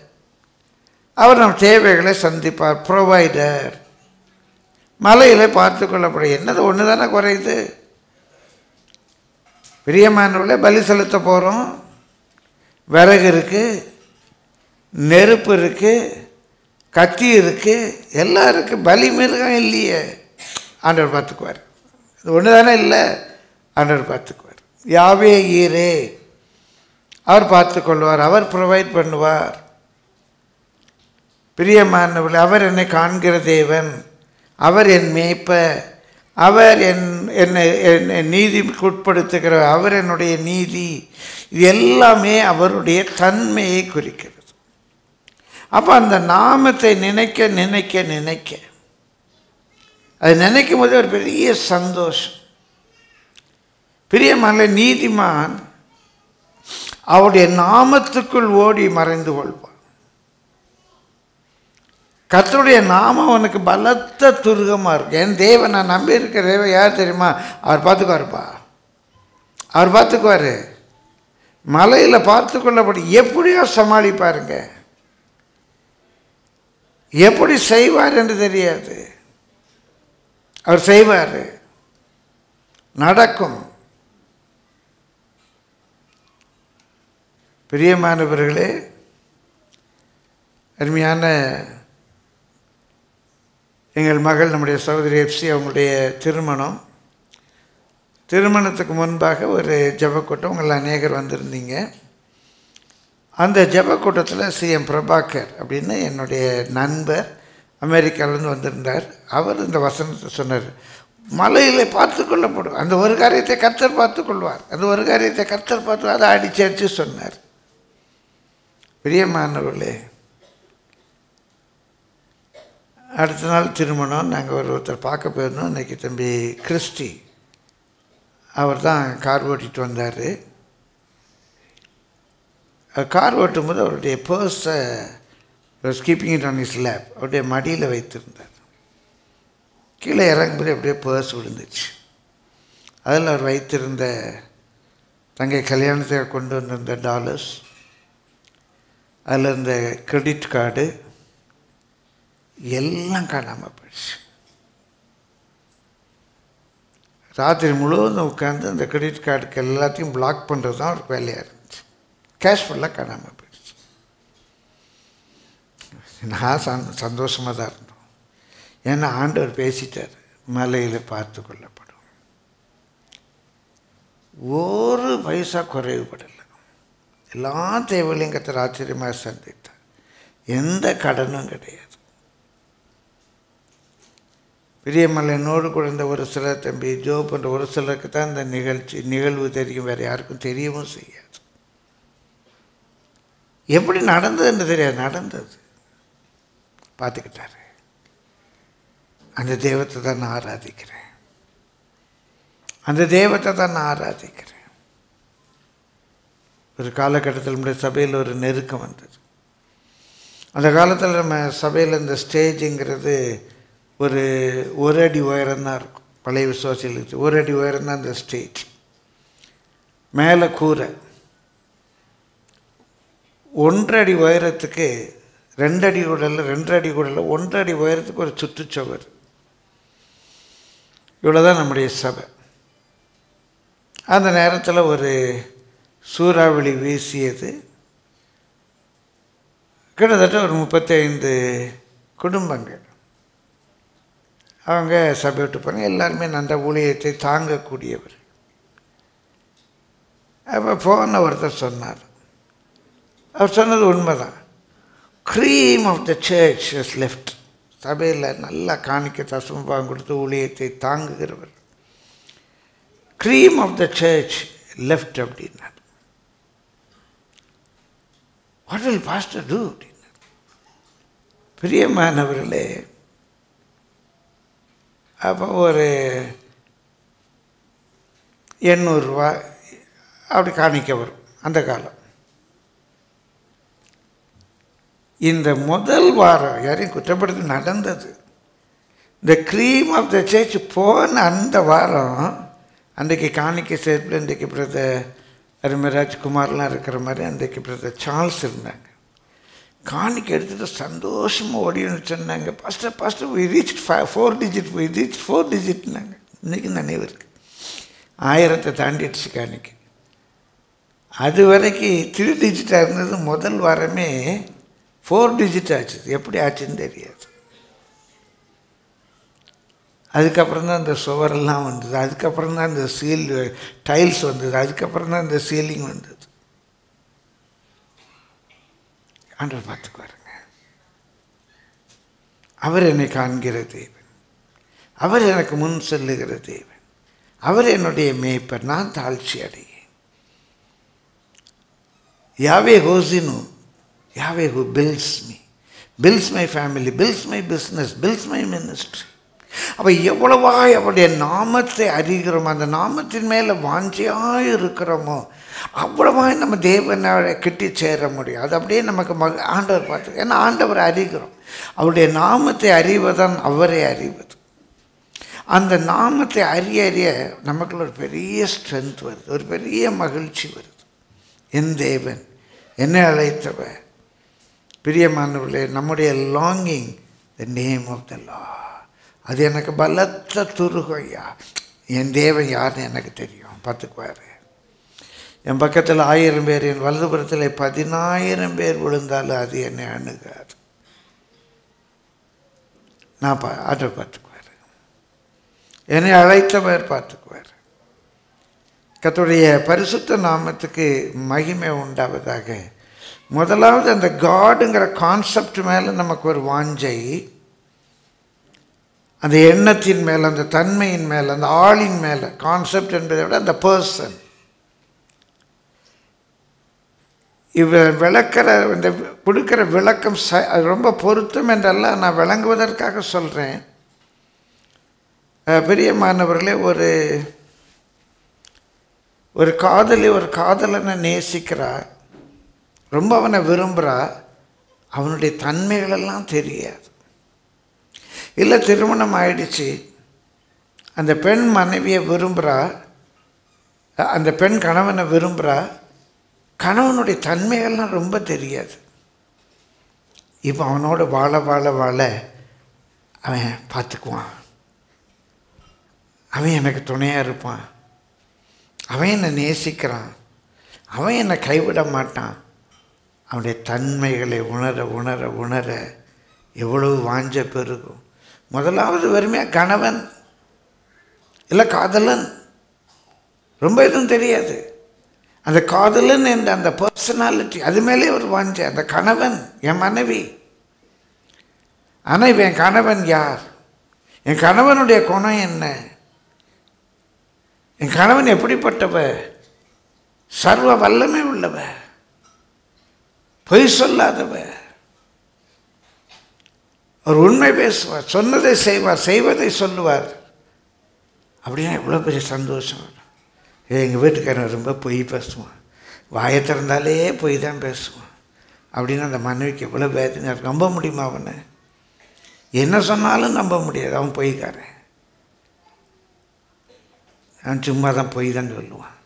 அவர் நம் தேவைகளை சந்திப்பார் ப்ரொவைடர் மலையில் பார்த்து கொள்ளப்படும் என்னது? ஒன்று தானே குறையுது? பிரியமானவர்களே பலி செலுத்த போகிறோம் விறகு இருக்குது நெருப்பு இருக்குது கத்தி இருக்குது எல்லாம் இருக்குது பலி மிருகம் இல்லையே. ஆண்டவர் பார்த்துக்குவார். இது ஒன்று தானே இல்லை? ஆண்டவர் பார்த்துக்குவார். யாவே ஈரே. அவர் பார்த்து கொள்வார் அவர் ப்ரொவைட் பண்ணுவார். பிரியமானவர்கள் அவர் என்னை காண்கிற தேவன். அவர் என் மேய்ப்ப அவர் என் என்னை என்னை நீதிக்கு அவர் என்னுடைய நீதி. இது எல்லாமே அவருடைய தன்மையை குறிக்கிறது. அப்போ அந்த நாமத்தை நினைக்க நினைக்க நினைக்க அது நினைக்கும் போது ஒரு பெரிய சந்தோஷம். பிரியமான நீதிமான் அவருடைய நாமத்துக்குள் ஓடி மறைந்து கொள்வார். கத்தருடைய நாமம் அவனுக்கு பலத்த துருகமாக இருக்கும் என் தேவன் நான் நம்பி இருக்கிற தேவன் யார் தெரியுமா? அவர் பார்த்துக்குவாருப்பா. அவர் பார்த்துக்குவார். மலையில் பார்த்து கொள்ளப்படி எப்படியோ சமாளிப்பாருங்க. எப்படி செய்வார் என்று தெரியாது. அவர் செய்வார். நடக்கும். பிரியமானவர்களே அருமையான எங்கள் மகள் நம்முடைய சகோதரி எஃப்சி அவங்களுடைய திருமணம். திருமணத்துக்கு முன்பாக ஒரு ஜபக்கூட்டம் உங்கள் அநேகர் வந்திருந்தீங்க. அந்த ஜபக்கூட்டத்தில் சிஎம் பிரபாகர் அப்படின்னு என்னுடைய நண்பர் அமெரிக்காவிலேருந்து வந்திருந்தார். அவர் இந்த வசனத்தை சொன்னார். மலையில் பார்த்து கொள்ளப்படும். அந்த ஒரு காரியத்தை கர்த்தர் பார்த்து கொள்வார். அந்த ஒரு காரியத்தை கர்த்தர் பார்த்து அதை அடிச்சு அடித்து சொன்னார். பிரியமானவர்களே அடுத்த நாள் திருமணம் நாங்கள் ஒரு ஒருத்தர் பார்க்க போயிருந்தோம். இன்றைக்கி தம்பி கிறிஸ்டி அவர் தான் கார் ஓட்டிகிட்டு வந்தார். கார் ஓட்டும்போது அவருடைய பர்ஸை keeping it on is lap அவருடைய மடியில் வைத்திருந்தார். கீழே இறங்கும்போது அப்படியே பர்ஸ் விழுந்துச்சு. அதில் அவர் வைத்திருந்த தங்கை கல்யாணத்தை கொண்டு வந்திருந்த டாலர்ஸ் அதில் இருந்த கிரெடிட் கார்டு எல்லாம் காணாமல் போயிடுச்சு. ராத்திரி முழுவதும் உட்காந்து அந்த கிரெடிட் கார்டுக்கு எல்லாத்தையும் பிளாக் பண்ணுறது தான் ஒரு வேலையாக இருந்துச்சு. கேஷ் ஃபுல்லாக காணாமல் போயிடுச்சு. நான் சந் சந்தோஷமாக தான் இருந்தோம். ஏன்னா ஆண்டவர் பேசிட்டார் மலையில் பார்த்து கொள்ளப்படும். ஒரு பைசா குறைவுபடலை எல்லா தேவையிலையும் கற்று ஆச்சரியமாக சந்தித்தார். எந்த கடனும் கிடையாது. பிரியமலையனோடு குழந்த ஒரு சிலர் தம்பி ஜோ போன்ற ஒரு சிலருக்கு தான் இந்த நிகழ்ச்சி நிகழ்வு தெரியும். வேறு யாருக்கும் தெரியவும் செய்யாது. எப்படி நடந்ததுன்னு தெரியாது. நடந்தது. பார்த்துக்கிட்டாரு. அந்த தெய்வத்தை தான் நான் ஆராதிக்கிறேன். அந்த தெய்வத்தை தான் நான் ஆராதிக்கிறேன். ஒரு காலகட்டத்தில் நம்முடைய சபையில் ஒரு நெருக்கம் வந்தது. அந்த காலத்தில் நம்ம சபையில் இந்த ஸ்டேஜுங்கிறது ஒரு ஒரு அடி உயரம் தான் இருக்கும். பழைய விசுவாசிகளுக்கு ஒரு அடி உயரம் தான் அந்த ஸ்டேஜ் மேலே கூரை. ஒன்றடி உயரத்துக்கு ரெண்டு அடி கூட இல்லை ரெண்டரை அடி கூட இல்லை அடி உயரத்துக்கு ஒரு சுற்றுச்சுவர். இவ்வளோதான் நம்முடைய சபை. அந்த நேரத்தில் ஒரு சூறாவளி வீசியது. கிட்டத்தட்ட ஒரு முப்பத்தைந்து குடும்பங்கள். அவங்க சபை விட்டு போனாங்க எல்லாருமே நல்ல ஊழியத்தை தாங்கக்கூடியவர். அப்போ போன ஒருத்தர் சொன்னார். அவர் சொன்னது உண்மைதான். Cream of the church is left சபையில் நல்லா காணிக்க தசமபாகம் கொடுத்து ஊழியத்தை தாங்குகிறவர். Cream of the church left அப்படின்னார். வாட் வில் பாஸ்டர் டூ அப்படின்னார். பிரியமானவர்களே அப்போ ஒரு எண்ணூறுரூவா அப்படி காணிக்க வரும் அந்த காலம். இந்த முதல் வாரம் யாரையும் குற்றப்படுத்தி நடந்தது. இந்த க்ரீம் ஆஃப் த சர்ச் போன அந்த வாரம் அன்றைக்கு காணிக்க சேர்ப்பில் இன்றைக்கு பிரதர் அருமராஜ் குமார்லாம் இருக்கிற மாதிரி அன்றைக்கு பிரத சார்ல்ஸ் இருந்தாங்க. காணிக்கு எடுத்துகிட்டு சந்தோஷமாக ஓடின்னு சொன்னாங்க first first we reach five four digit we reach four டிஜிட்னாங்க இன்றைக்கும் நினைவு இருக்குது ஆயிரத்தை தாண்டிடுச்சு காணிக்கு அது வரைக்கும் த்ரீ டிஜிட்டாக இருந்தது. முதல் வாரமே ஃபோர் டிஜிட் ஆச்சு. எப்படி ஆச்சுன்னு தெரியாது. அதுக்கப்புறம் தான் இந்த சுவரெல்லாம் வந்தது. அதுக்கப்புறம் தான் இந்த சீல் டைல்ஸ் வந்தது. அதுக்கப்புறம் தான் இந்த சீலிங் வந்தது. ஆண்டவர் பார்த்துக்குவாருங்க. அவர் என்னை காண்கிற தேவன். அவர் எனக்கு முன் செல்லுகிற தேவன். அவர் என்னுடைய மேய்ப்பர் நான் தாழ்ச்சி அடையேன். Yahweh ஹோசினு Yahweh who fills me. Fills my family fills my business fills my ministry. அவள் எவ்வளவா அவருடைய நாமத்தை அறிகிறோமோ அந்த நாமத்தின் மேலே வாஞ்சியாக இருக்கிறோமோ அவ்வளவாய் நம்ம தேவனை கிட்டி சேர முடியும். அது அப்படியே நமக்கு மக ஆண்டவர் பார்த்து ஏன்னா ஆண்டவர் அறிகிறோம். அவருடைய நாமத்தை அறிவதான் அவரை அறிவது. அந்த நாமத்தை அறிய அறிய நமக்குள்ள ஒரு பெரிய ஸ்ட்ரென்த் வருது. ஒரு பெரிய மகிழ்ச்சி வருது. என் தேவன் என்னை அழைத்தவன் பிரியமானவர்களே நம்முடைய longing the name of the Lord அது எனக்கு பலத்த துருகையா. என் தேவன் யாருன்னு எனக்கு தெரியும். பார்த்துக்குவார். என் பக்கத்தில் ஆயிரம் பேர் என் வலதுபுறத்தில் பதினாயிரம் பேர் விழுந்தாலும் அது என்னை அணுகாது. நான் பா ஆர்டர் பார்த்துக்குவார் என்னை அழைத்தவர் பார்த்துக்குவார் கத்துடைய பரிசுத்த நாமத்துக்கு மகிமை உண்டாவதாக. முதலாவது அந்த காடுங்கிற கான்செப்ட் மேலே நமக்கு ஒரு வாஞ்சை. அந்த எண்ணத்தின் மேலே அந்த தன்மையின் மேலே அந்த ஆளின் மேலே கான்செப்ட் என்பதை விட அந்த பர்சன் இவர் விளக்கிற இந்த கொடுக்குற விளக்கம் ச அது ரொம்ப பொருத்தம் என்றெல்லாம் நான் விளங்குவதற்காக சொல்கிறேன் பெரிய மாணவர்களே ஒரு ஒரு காதலி ஒரு காதலனை நேசிக்கிறா ரொம்ப அவனை விரும்புகிறா அவனுடைய தன்மைகளெல்லாம் தெரியாது. இல்லை திருமணம் ஆயிடுச்சு அந்த பெண் மனைவியை விரும்புகிறா அந்த பெண் கணவனை விரும்புகிறா கணவனுடைய தன்மைகள்லாம் ரொம்ப தெரியாது. இப்போ அவனோட வாழ வாழ வாழ அவன் பார்த்துக்குவான். அவன் எனக்கு துணையாக இருப்பான். அவன் என்னை நேசிக்கிறான். அவன் என்னை கைவிட மாட்டான். அவனுடைய தன்மைகளை உணர உணர உணர எவ்வளவு வாஞ்ச பெருகும். முதலாவது வறுமையாக கணவன் இல்லை காதலன் ரொம்ப எதுவும் தெரியாது. அந்த காதலன் என்ற அந்த பர்சனாலிட்டி அது மேலே ஒரு வாஞ்ச அந்த கணவன் என் மனைவி. ஆனால் என் கணவன் யார்? என் கணவனுடைய குணம் என்ன? என் கணவன் எப்படிப்பட்டவ சர்வ வல்லமை உள்ளவ பொய் சொல்லாதவ அவர் உண்மை பேசுவார் சொன்னதை செய்வார் செய்வதை சொல்லுவார். அப்படின்னா எவ்வளோ பெரிய சந்தோஷம். வரும் எங்கள் வீட்டுக்காரன் ரொம்ப பொய் பேசுவான். வாயை திறந்தாலே பொய் தான் பேசுவான். அப்படின்னு அந்த மனைவிக்கு எவ்வளோ வேதனை நம்ப முடியுமா அவனை? என்ன சொன்னாலும் நம்ப முடியாது. அவன் பொய்க்காரன். அவன் சும்மா தான் பொய் தான் சொல்லுவான்.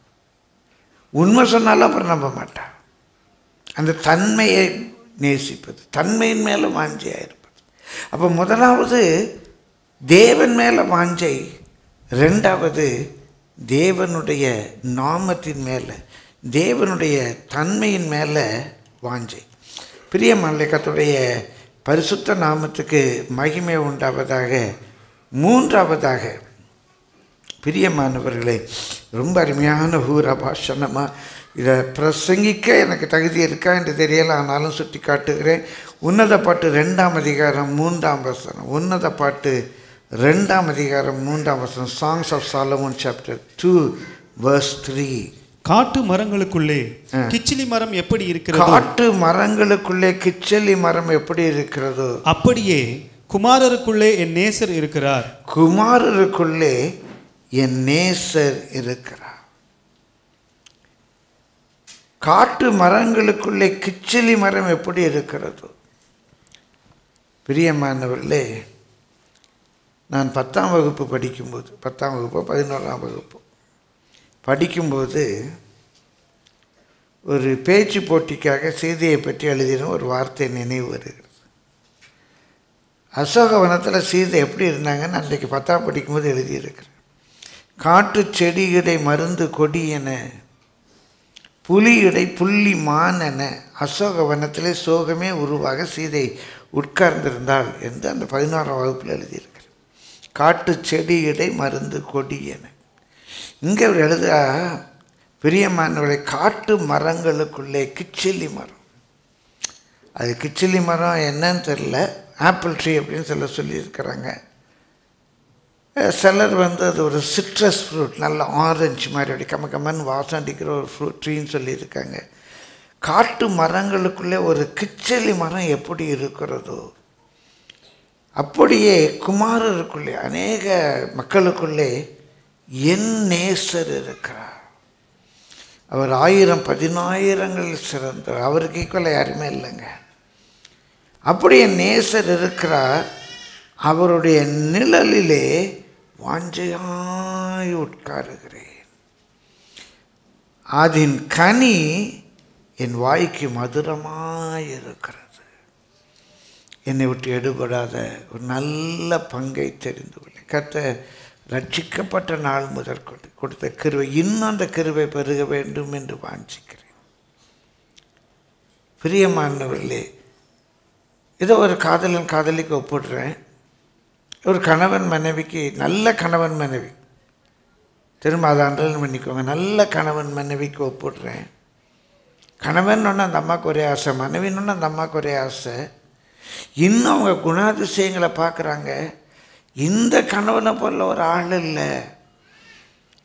உண்மை சொன்னாலும் அப்புறம் நம்ப மாட்டான். அந்த தன்மையை நேசிப்பது தன்மையின் மேலே வாஞ்சையாக இருப்பது அப்போ முதலாவது தேவன் மேலே வாஞ்சை ரெண்டாவது தேவனுடைய நாமத்தின் மேலே தேவனுடைய தன்மையின் மேலே வாஞ்சை. பிரியமல்லிகத்துடைய பரிசுத்த நாமத்துக்கு மகிமை உண்டாவதாக மூன்றாவதாக பிரியமானவர்களே ரொம்ப அருமையான ஊரா பாஷணமாக இதை பிரசங்கிக்க எனக்கு தகுதி இருக்கா என்று தெரியல ஆனாலும் சுட்டி காட்டுகிறேன் உன்னத பாட்டு ரெண்டாம் அதிகாரம் மூன்றாம் வசனம். உன்னத பாட்டு ரெண்டாம் அதிகாரம் மூன்றாம் வசனம் Songs of Solomon chapter two verse three காட்டு மரங்களுக்குள்ளே கிச்சிலி மரம் எப்படி இருக்கிறதோ? காட்டு மரங்களுக்குள்ளே கிச்சலி மரம் எப்படி இருக்கிறதோ? அப்படியே குமாரருக்குள்ளே என் நேசர் இருக்கிறார். குமாரருக்குள்ளே என் நேசர் இருக்கிறார். காட்டு மரங்களுக்குள்ளே கிச்சிலி மரம் எப்படி இருக்கிறதோ? பிரியமானவர்களே நான் பத்தாம் வகுப்பு படிக்கும்போது பத்தாம் வகுப்போ பதினோராம் வகுப்பு படிக்கும்போது ஒரு பேச்சு போட்டிக்காக சீதையை பற்றி எழுதின ஒரு வார்த்தை நினைவு வருகிறது. அசோகவனத்தில் சீதை எப்படி இருந்தாங்கன்னு அன்றைக்கு பத்தாம் படிக்கும்போது எழுதியிருக்கிறேன் காட்டு செடிகளை மருந்து கொடி என புலியிடை புள்ளி மான் என அசோகவனத்திலே சோகமே உருவாக சீதை உட்கார்ந்திருந்தாள் என்று அந்த பதினோராம் வகுப்பில் எழுதியிருக்கிறேன் காட்டு செடியிடை மருந்து கொடி என. இங்கே எழுதா பிரியமானவர்களை காட்டு மரங்களுக்குள்ளே கிச்சிலி மரம். அது கிச்சிலி மரம் என்னன்னு தெரில ஆப்பிள் ட்ரீ அப்படின்னு சொல்ல சொல்லியிருக்கிறாங்க. சிலர் வந்து அது ஒரு சிட்ரஸ் ஃப்ரூட் நல்ல ஆரஞ்சு மாதிரி அப்படி கம்ம கம்மன்னு வாசம் அடிக்கிற ஒரு ஃப்ரூட் ட்ரீன்னு சொல்லியிருக்காங்க. காட்டு மரங்களுக்குள்ளே ஒரு கிச்சலி மரம் எப்படி இருக்கிறதோ அப்படியே குமாரருக்குள்ளே அநேக மக்களுக்குள்ளே என் நேசர் இருக்கிறார். அவர் ஆயிரம் பதினாயிரங்கள் சிறந்தவர். அவருக்கு ஈக்குவலாக யாருமே இல்லைங்க. அப்படி என் நேசர் இருக்கிறார். அவருடைய நிழலிலே வாஞ்சையாய் உட்காருகிறேன். அதன் கனி என் வாய்க்கு மதுரமாக இருக்கிறது என்னை விட்டு எடுபடாத ஒரு நல்ல பங்கை தெரிந்து கொள்ள கத்த ரட்சிக்கப்பட்ட நாள் முதற்கொண்டு கொடுத்த கிருவை இன்னும் அந்த கிருவை பெருக வேண்டும் என்று வாஞ்சிக்கிறேன். பிரியமானவர்களே ஏதோ ஒரு காதலன் காதலிக்கு ஒப்பிடுறேன். ஒரு கணவன் மனைவிக்கு நல்ல கணவன் மனைவி. திரும்ப அதை அண்டல் பண்ணிக்கோங்க. நல்ல கணவன் மனைவிக்கு ஒப்பிடுறேன். கணவன் ஒன்று அந்த அம்மாவுக்கு ஒரே ஆசை மனைவின்னு அந்த அம்மாவுக்கு ஒரே ஆசை. இன்னும் அவங்க குணாதிசயங்களை பார்க்குறாங்க. இந்த கணவனை போல ஒரு ஆள் இல்லை.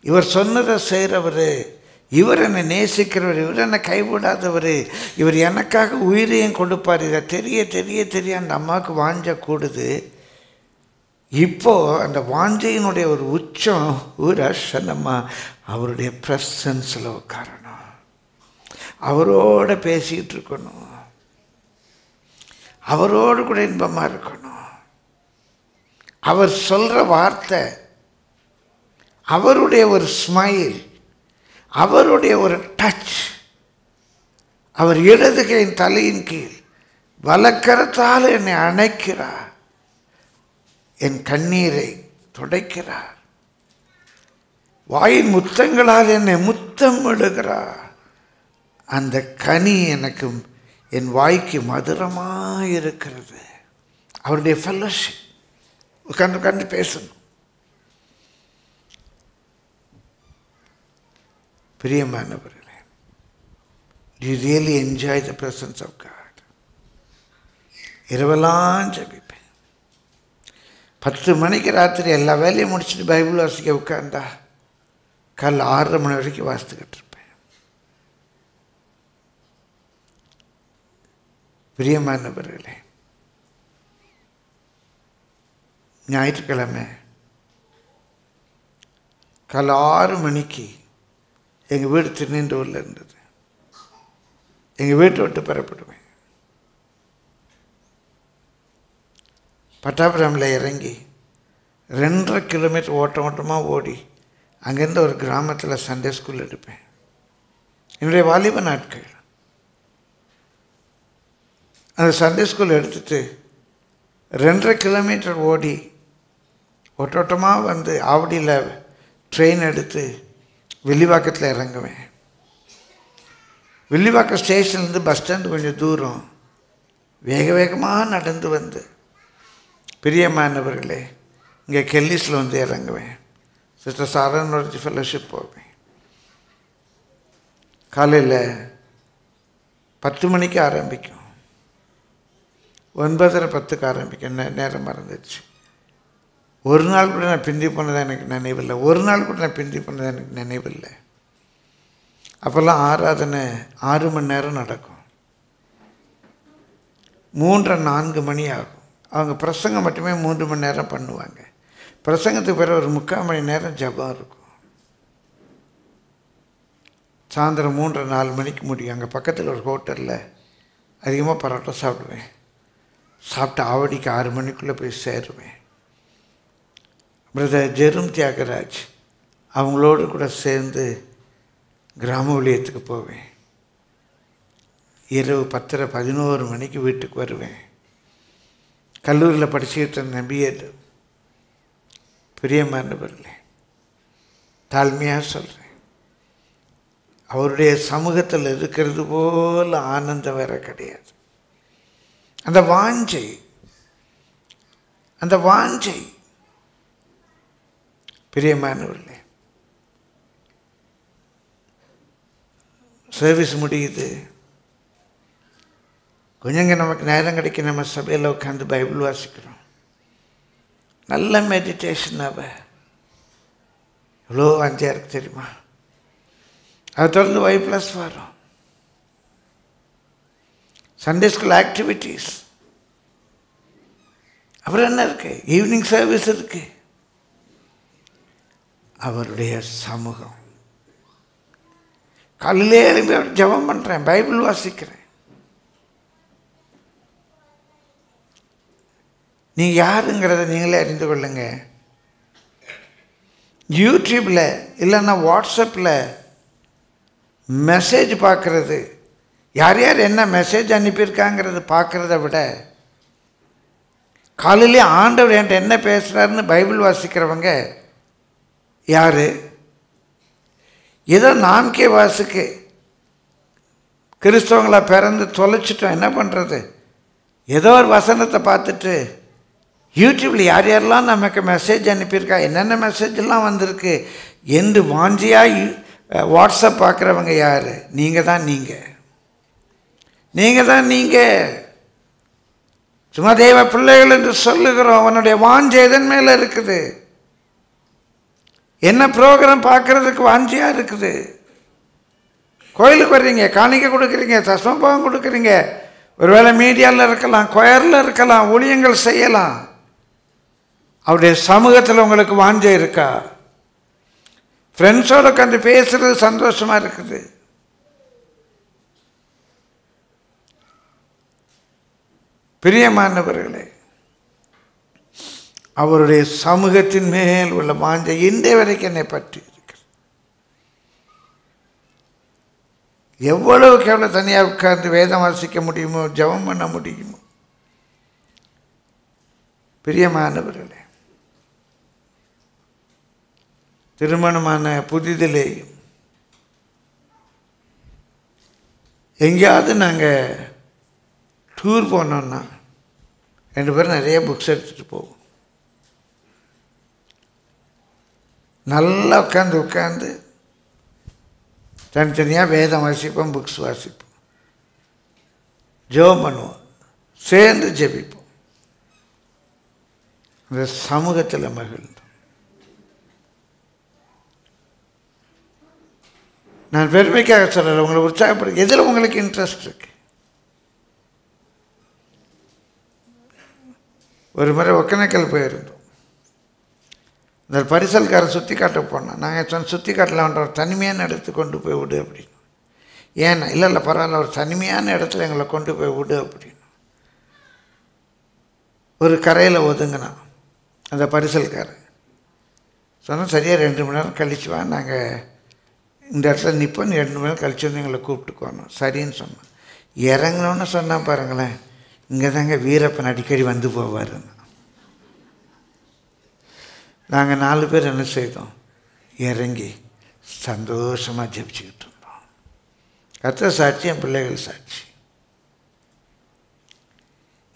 இவர் சொன்னதை செய்கிறவர் இவர் என்னை நேசிக்கிறவர். இவர் என்னை கைவிடாதவர். இவர் எனக்காக உயிரையும் கொடுப்பார். இதை தெரிய தெரிய தெரிய அந்த அம்மாவுக்கு வாஞ்ச கூடுது. இப்போது அந்த வாஞ்சையினுடைய ஒரு உச்சம் ஒரு அஷனம்மா அவருடைய ப்ரெசன்ஸில் உட்காரணும் அவரோட பேசிகிட்டு இருக்கணும். அவரோடு கூட இன்பமாக இருக்கணும். அவர் சொல்கிற வார்த்தை அவருடைய ஒரு ஸ்மைல் அவருடைய ஒரு டச் அவர் இடதுகையின் தலையின் கீழ் வலக்கரத்தால் என்னை அணைக்கிறார். என் கண்ணீரை துடைக்கிறார். வாயின் முத்தங்களால் என்னை முத்தம் விடுகிறார் அந்த கனி எனக்கு என் வாய்க்கு மதுரமாக இருக்கிறது அவருடைய ஃபெல்லோஷிப் உட்காந்து உட்காந்து பேசணும். பிரியமானவர்களே you really enjoy the presence of God இரவெல்லாம் ஜபிப்பேன். பத்து மணிக்கு ராத்திரி எல்லா வேலையும் முடிச்சுட்டு பைபிள் வாசிக்க உட்காந்தா காலைல ஆறரை மணி வரைக்கும் வாசித்துக்கிட்டு இருப்பேன் பிரியமானவர்களே ஞாயிற்றுக்கிழமை காலை ஆறு மணிக்கு எங்கள் வீடு திருநெண்டூரில் இருந்தது. எங்கள் வீட்டை விட்டு பெறப்படுவேன். பட்டாபுரமில் இறங்கி ரெண்டரை கிலோமீட்டர் ஓட்டம் ஓட்டமாக ஓடி அங்கேருந்து ஒரு கிராமத்தில் சண்டே ஸ்கூல் எடுப்பேன். என்னுடைய வாலிப நாட்கள். அந்த சண்டே ஸ்கூல் எடுத்துகிட்டு ரெண்டரை கிலோமீட்டர் ஓடி ஒட்டோட்டமாக வந்து ஆவடியில் ட்ரெயின் எடுத்து வில்லிவாக்கத்தில் இறங்குவேன். வில்லிவாக்கம் ஸ்டேஷன்லேருந்து பஸ் ஸ்டாண்டு கொஞ்சம் தூரம். வேக வேகமாக நடந்து வந்து பிரியமானவர்களே இங்கே கெல்லிஸில் வந்து இறங்குவேன். சிஸ்டர் சாரன்வர்ஜி ஃபெல்லோஷிப் போவேன். காலையில் பத்து மணிக்கு ஆரம்பிக்கும். ஒன்பதரை பத்துக்கு ஆரம்பிக்க நே நேரம் மறந்துடுச்சு. ஒரு நாள் கூட நான் பிந்தி போனது எனக்கு நினைவில்லை. ஒரு நாள் கூட நான் பிந்தி போனது எனக்கு நினைவில்லை. அப்போல்லாம் ஆராதனை ஆறு மணி நேரம் நடக்கும். மூன்றரை நான்கு மணி ஆகும். அவங்க பிரசங்கம் மட்டுமே மூன்று மணி நேரம் பண்ணுவாங்க. பிரசங்கத்துக்கு பிறகு ஒரு முக்கால் மணி நேரம் ஜபம் இருக்கும். சாயந்தரம் மூன்றரை நாலு மணிக்கு முடியும். அங்கே பக்கத்தில் ஒரு ஹோட்டலில் அதிகமாக பரோட்டா சாப்பிடுவேன். சாப்பிட்டு ஆவடிக்கு ஆறு மணிக்குள்ளே போய் சேருவேன் பிரதர் ஜெரும் தியாகராஜ் அவங்களோடு கூட சேர்ந்து கிராம ஊழியத்துக்கு போவேன். இரவு பத்தரை பதினோரு மணிக்கு வீட்டுக்கு வருவேன். கல்லூரியில் படிச்சுக்கிட்டு இருந்தேன் பிஎட் பிரியமானவர்களே தாழ்மையாக சொல்கிறேன் அவருடைய சமூகத்தில் இருக்கிறது போல் ஆனந்தம் வேற கிடையாது. அந்த வாஞ்சை அந்த வாஞ்சை. பிரியமானவர்களே சர்வீஸ் முடியுது. கொஞ்சங்க நமக்கு நேரம் கிடைக்கும் நம்ம சபையில் உட்காந்து பைபிள் வாசிக்கிறோம். நல்ல மெடிடேஷன் அவ. எவ்வளோ வாஞ்சியாக இருக்கு தெரியுமா? அதை தொடர்ந்து ஒய் ப்ளஸ் வரும். சண்டே ஸ்கூல் ஆக்டிவிட்டீஸ் அப்புறம் என்ன இருக்குது ஈவினிங் சர்வீஸ் இருக்குது அவருடைய சமூகம். காலையிலே எழுந்து அவர் ஜெபம் பண்ணுறேன் பைபிள் வாசிக்கிறேன். நீ யாருங்கிறத நீங்களே அறிந்து கொள்ளுங்க. யூடியூப்பில் இல்லைன்னா வாட்ஸ்அப்பில் மெசேஜ் பார்க்குறது. யார் யார் என்ன மெசேஜ் அனுப்பியிருக்காங்கிறது பார்க்குறத விட காலையிலே ஆண்டவர் என்கிட்ட என்ன பேசுகிறாருன்னு பைபிள் வாசிக்கிறவங்க யார்? ஏதோ நான்கே வாசுக்கு. கிறிஸ்தவங்களை பிறந்து தொலைச்சிட்டோம் என்ன பண்ணுறது ஏதோ ஒரு வசனத்தை பார்த்துட்டு யூடியூப்பில் யார் யாரெல்லாம் நமக்கு மெசேஜ் அனுப்பியிருக்கா என்னென்ன மெசேஜெல்லாம் வந்திருக்கு என்று வாஞ்சியாக வாட்ஸ்அப் பார்க்குறவங்க யார்? நீங்கள் தான் நீங்கள் நீங்கள் தான் நீங்கள் சும்மா தெய்வ பிள்ளைகள் என்று சொல்லுகிறோம். அவனுடைய வாஞ்சை எதன் மேலே இருக்குது? என்ன ப்ரோக்ராம் பார்க்குறதுக்கு வாஞ்சியாக இருக்குது? கோயிலுக்கு வர்றீங்க காணிக்க கொடுக்குறீங்க தஸ்மபாகம் கொடுக்குறீங்க. ஒருவேளை மீடியாவில் இருக்கலாம் கொயரில் இருக்கலாம் ஊழியங்கள் செய்யலாம். அவருடைய சமூகத்தில் உங்களுக்கு வாஞ்சை இருக்கா? ஃப்ரெண்ட்ஸோடு உட்காந்து பேசுகிறது சந்தோஷமாக இருக்குது. பிரியமானவர்களே அவருடைய சமூகத்தின் மேல் உள்ள வாஞ்சை இன்றைய வரைக்கும் என்னை பற்றி இருக்கிறது எவ்வளவுக்கு எவ்வளோ தனியாக உட்கார்ந்து வேதம் வாசிக்க முடியுமோ ஜெபம் பண்ண முடியுமோ. பிரியமானவர்களே திருமணமான புதிதிலேயும் எங்கேயாவது நாங்கள் டூர் போனோன்னா ரெண்டு பேரும் நிறைய புக்ஸ் எடுத்துகிட்டு போவோம். நல்லா உட்காந்து உட்காந்து தனித்தனியாக வேதம் வாசிப்போம் புக்ஸ் வாசிப்போம். ஜெபம் பண்ணுவோம். சேர்ந்து ஜெபிப்போம். இந்த சமூகத்தில் மகிழ்ந்தோம். நான் பெருமைக்காக சொல்கிறேன் உங்களை உற்சாகப்படு எதில் உங்களுக்கு இன்ட்ரெஸ்ட் இருக்குது ஒரு முறை ஒக்கனைக்கல் போயிருந்தோம். இந்த பரிசல்காரன் சுற்றி காட்ட போனோம் நாங்கள் சொன்ன சுற்றி காட்டலான்ற ஒரு தனிமையான இடத்துக்கு கொண்டு போய் விடு அப்படின்னு. ஏன்னா இல்லை இல்லை பரவாயில்ல ஒரு தனிமையான இடத்துல எங்களை கொண்டு போய் விடு அப்படின்னு. ஒரு கரையில் ஒதுங்கினான் அந்த பரிசல்காரன். சொன்னால் சரியாக ரெண்டு மணி நேரம் கழிச்சு வா நாங்கள் இந்த இடத்துல நிற்போம் ரெண்டு மணி நேரம் கழிச்சு வந்து எங்களை கூப்பிட்டுக்கோணும் சரின்னு சொன்னான். இறங்கணுன்னு சொன்னால் பாருங்களேன். இங்கே தாங்க வீரப்பன் அடிக்கடி வந்து போவார். நாங்கள் நாலு பேர் என்ன செய்தோம்? இறங்கி சந்தோஷமாக ஜெபிச்சுக்கிட்டு இருந்தோம். கத்த சாட்சி என் பிள்ளைகள் சாட்சி.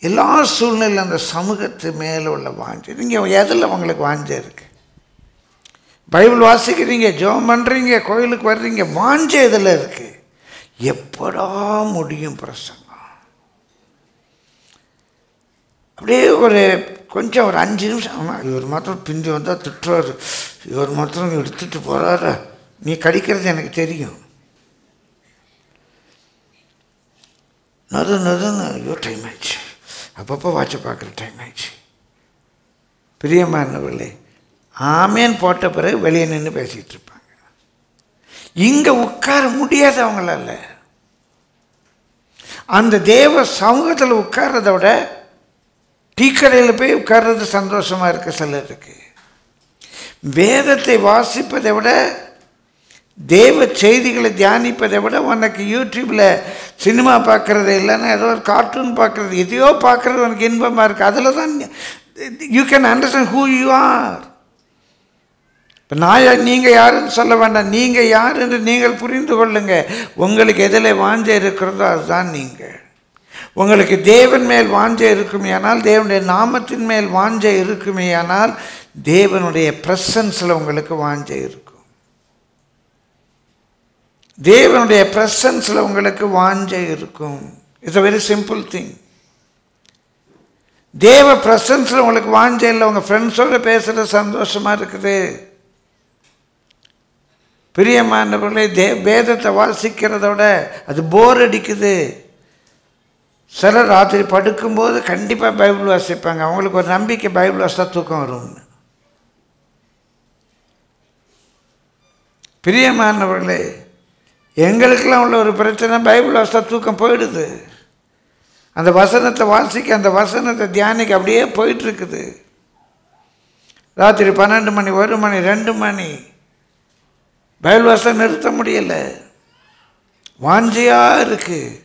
எல்லா சூழ்நிலையும் அந்த சமூகத்து மேலே உள்ள வாஞ்சி. நீங்கள் எதில் உங்களுக்கு வாஞ்சை இருக்கு? பைபிள் வாசிக்கிறீங்க ஜோம் பண்ணுறீங்க கோயிலுக்கு வர்றீங்க வாஞ்சை இதில் இருக்குது எப்படா முடியும் பிரசங்கம்? அப்படியே ஒரு கொஞ்சம் ஒரு அஞ்சு நிமிஷம். ஆமாம் இவர் மாத்திரம் பிந்தி வந்தால் திட்டுறாரு. இவர் மாத்திரம் எடுத்துட்டு போகிறாரு நீ கடிக்கிறது எனக்கு தெரியும். நது நதுன்னு ஐயோ டைம் ஆயிடுச்சு. அப்பப்போ வாட்சை பார்க்குற டைம் ஆயிடுச்சு. பிரியமானவர்களே ஆமேன் போட்ட பிறகு வெளியே நின்று பேசிகிட்டு இருப்பாங்க. இங்கே உட்கார முடியாது அவங்களால. அந்த தேவ சமூகத்தில் உட்கார்றத விட டீ கடையில் போய் உட்கார்றது சந்தோஷமாக இருக்க சிலருக்கு. வேதத்தை வாசிப்பதை விட தேவ செய்திகளை தியானிப்பதை விட உனக்கு யூடியூப்பில் சினிமா பார்க்குறது இல்லைன்னா ஏதோ ஒரு கார்ட்டூன் பார்க்குறது எதையோ பார்க்குறது உனக்கு இன்பமாக இருக்குது அதில் தான் you can understand who you are இப்போ நான் நீங்கள் யாருன்னு சொல்ல வேண்டாம். நீங்கள் யார் என்று நீங்கள் புரிந்து கொள்ளுங்கள் உங்களுக்கு எதில் வாஞ்ச இருக்கிறதோ அதுதான் நீங்கள். உங்களுக்கு தேவன் மேல் வாஞ்சை இருக்குமேயானால் தேவனுடைய நாமத்தின் மேல் வாஞ்சை இருக்குமேயானால் தேவனுடைய ப்ரெசன்ஸில் உங்களுக்கு வாஞ்சை இருக்கும். தேவனுடைய ப்ரெசன்ஸில் உங்களுக்கு வாஞ்சை இருக்கும். It's a very simple thing தேவ ப்ரெசன்ஸில் உங்களுக்கு வாஞ்சை இல்லை. உங்கள் ஃப்ரெண்ட்ஸோடு பேசுகிற சந்தோஷமாக இருக்குது. பிரியமானவர்களே தே வேதத்தை வாசிக்கிறதோட அது போர் அடிக்குது. சிலர் ராத்திரி படுக்கும்போது கண்டிப்பாக பைபிள் வாசிப்பாங்க. அவங்களுக்கு ஒரு நம்பிக்கை பைபிள் வாசித்தா தூக்கம் வரும்னு. பிரியமானவர்களே எங்களுக்கெல்லாம் உள்ள ஒரு பிரச்சனை பைபிள் வாசித்தா தூக்கம் போயிடுது. அந்த வசனத்தை வாசிக்க அந்த வசனத்தை தியானிக்க அப்படியே போயிட்டுருக்குது. ராத்திரி பன்னெண்டு மணி ஒரு மணி ரெண்டு மணி. பைபிள் வாசம் நிறுத்த முடியலை. வாஞ்சியாக இருக்குது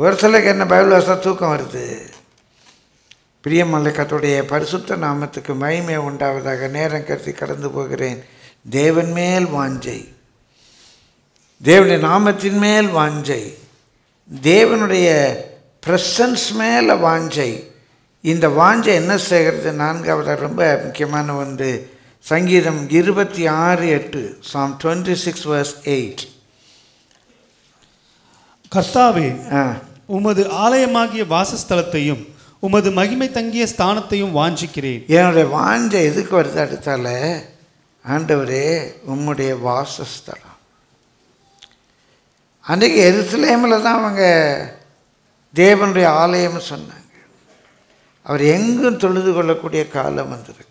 ஒரு சிலருக்கு என்ன பைபிள் வாசம் தூக்கம் வருது. பிரியமல்லக்கத்துடைய பரிசுத்த நாமத்துக்கு மகிமை உண்டாவதாக நேரம் கருதி கடந்து போகிறேன். தேவன் மேல் வாஞ்சை. தேவனுடைய நாமத்தின் மேல் வாஞ்சை. தேவனுடைய ப்ரெசன்ஸ் மேலே வாஞ்சை. இந்த வாஞ்சை என்ன செய்கிறது? நான்காவது ரொம்ப முக்கியமான ஒன்று. சங்கீதம் இருபத்தி ஆறு எட்டு psalm twenty six verse eight கர்த்தாவே ஆ. உமது ஆலயமாகிய வாசஸ்தலத்தையும் உமது மகிமை தங்கிய ஸ்தானத்தையும் வாஞ்சிக்கிறேன். என்னுடைய வாஞ்சை எதுக்கு வருது அடுத்தால? ஆண்டவரே உம்முடைய வாசஸ்தலம். அன்றைக்கு எருசலேமில் தான் அவங்க தேவனுடைய ஆலயம்னு சொன்னாங்க. அவர் எங்கும் தொழுது கொள்ளக்கூடிய காலம் வந்திருக்கிறது.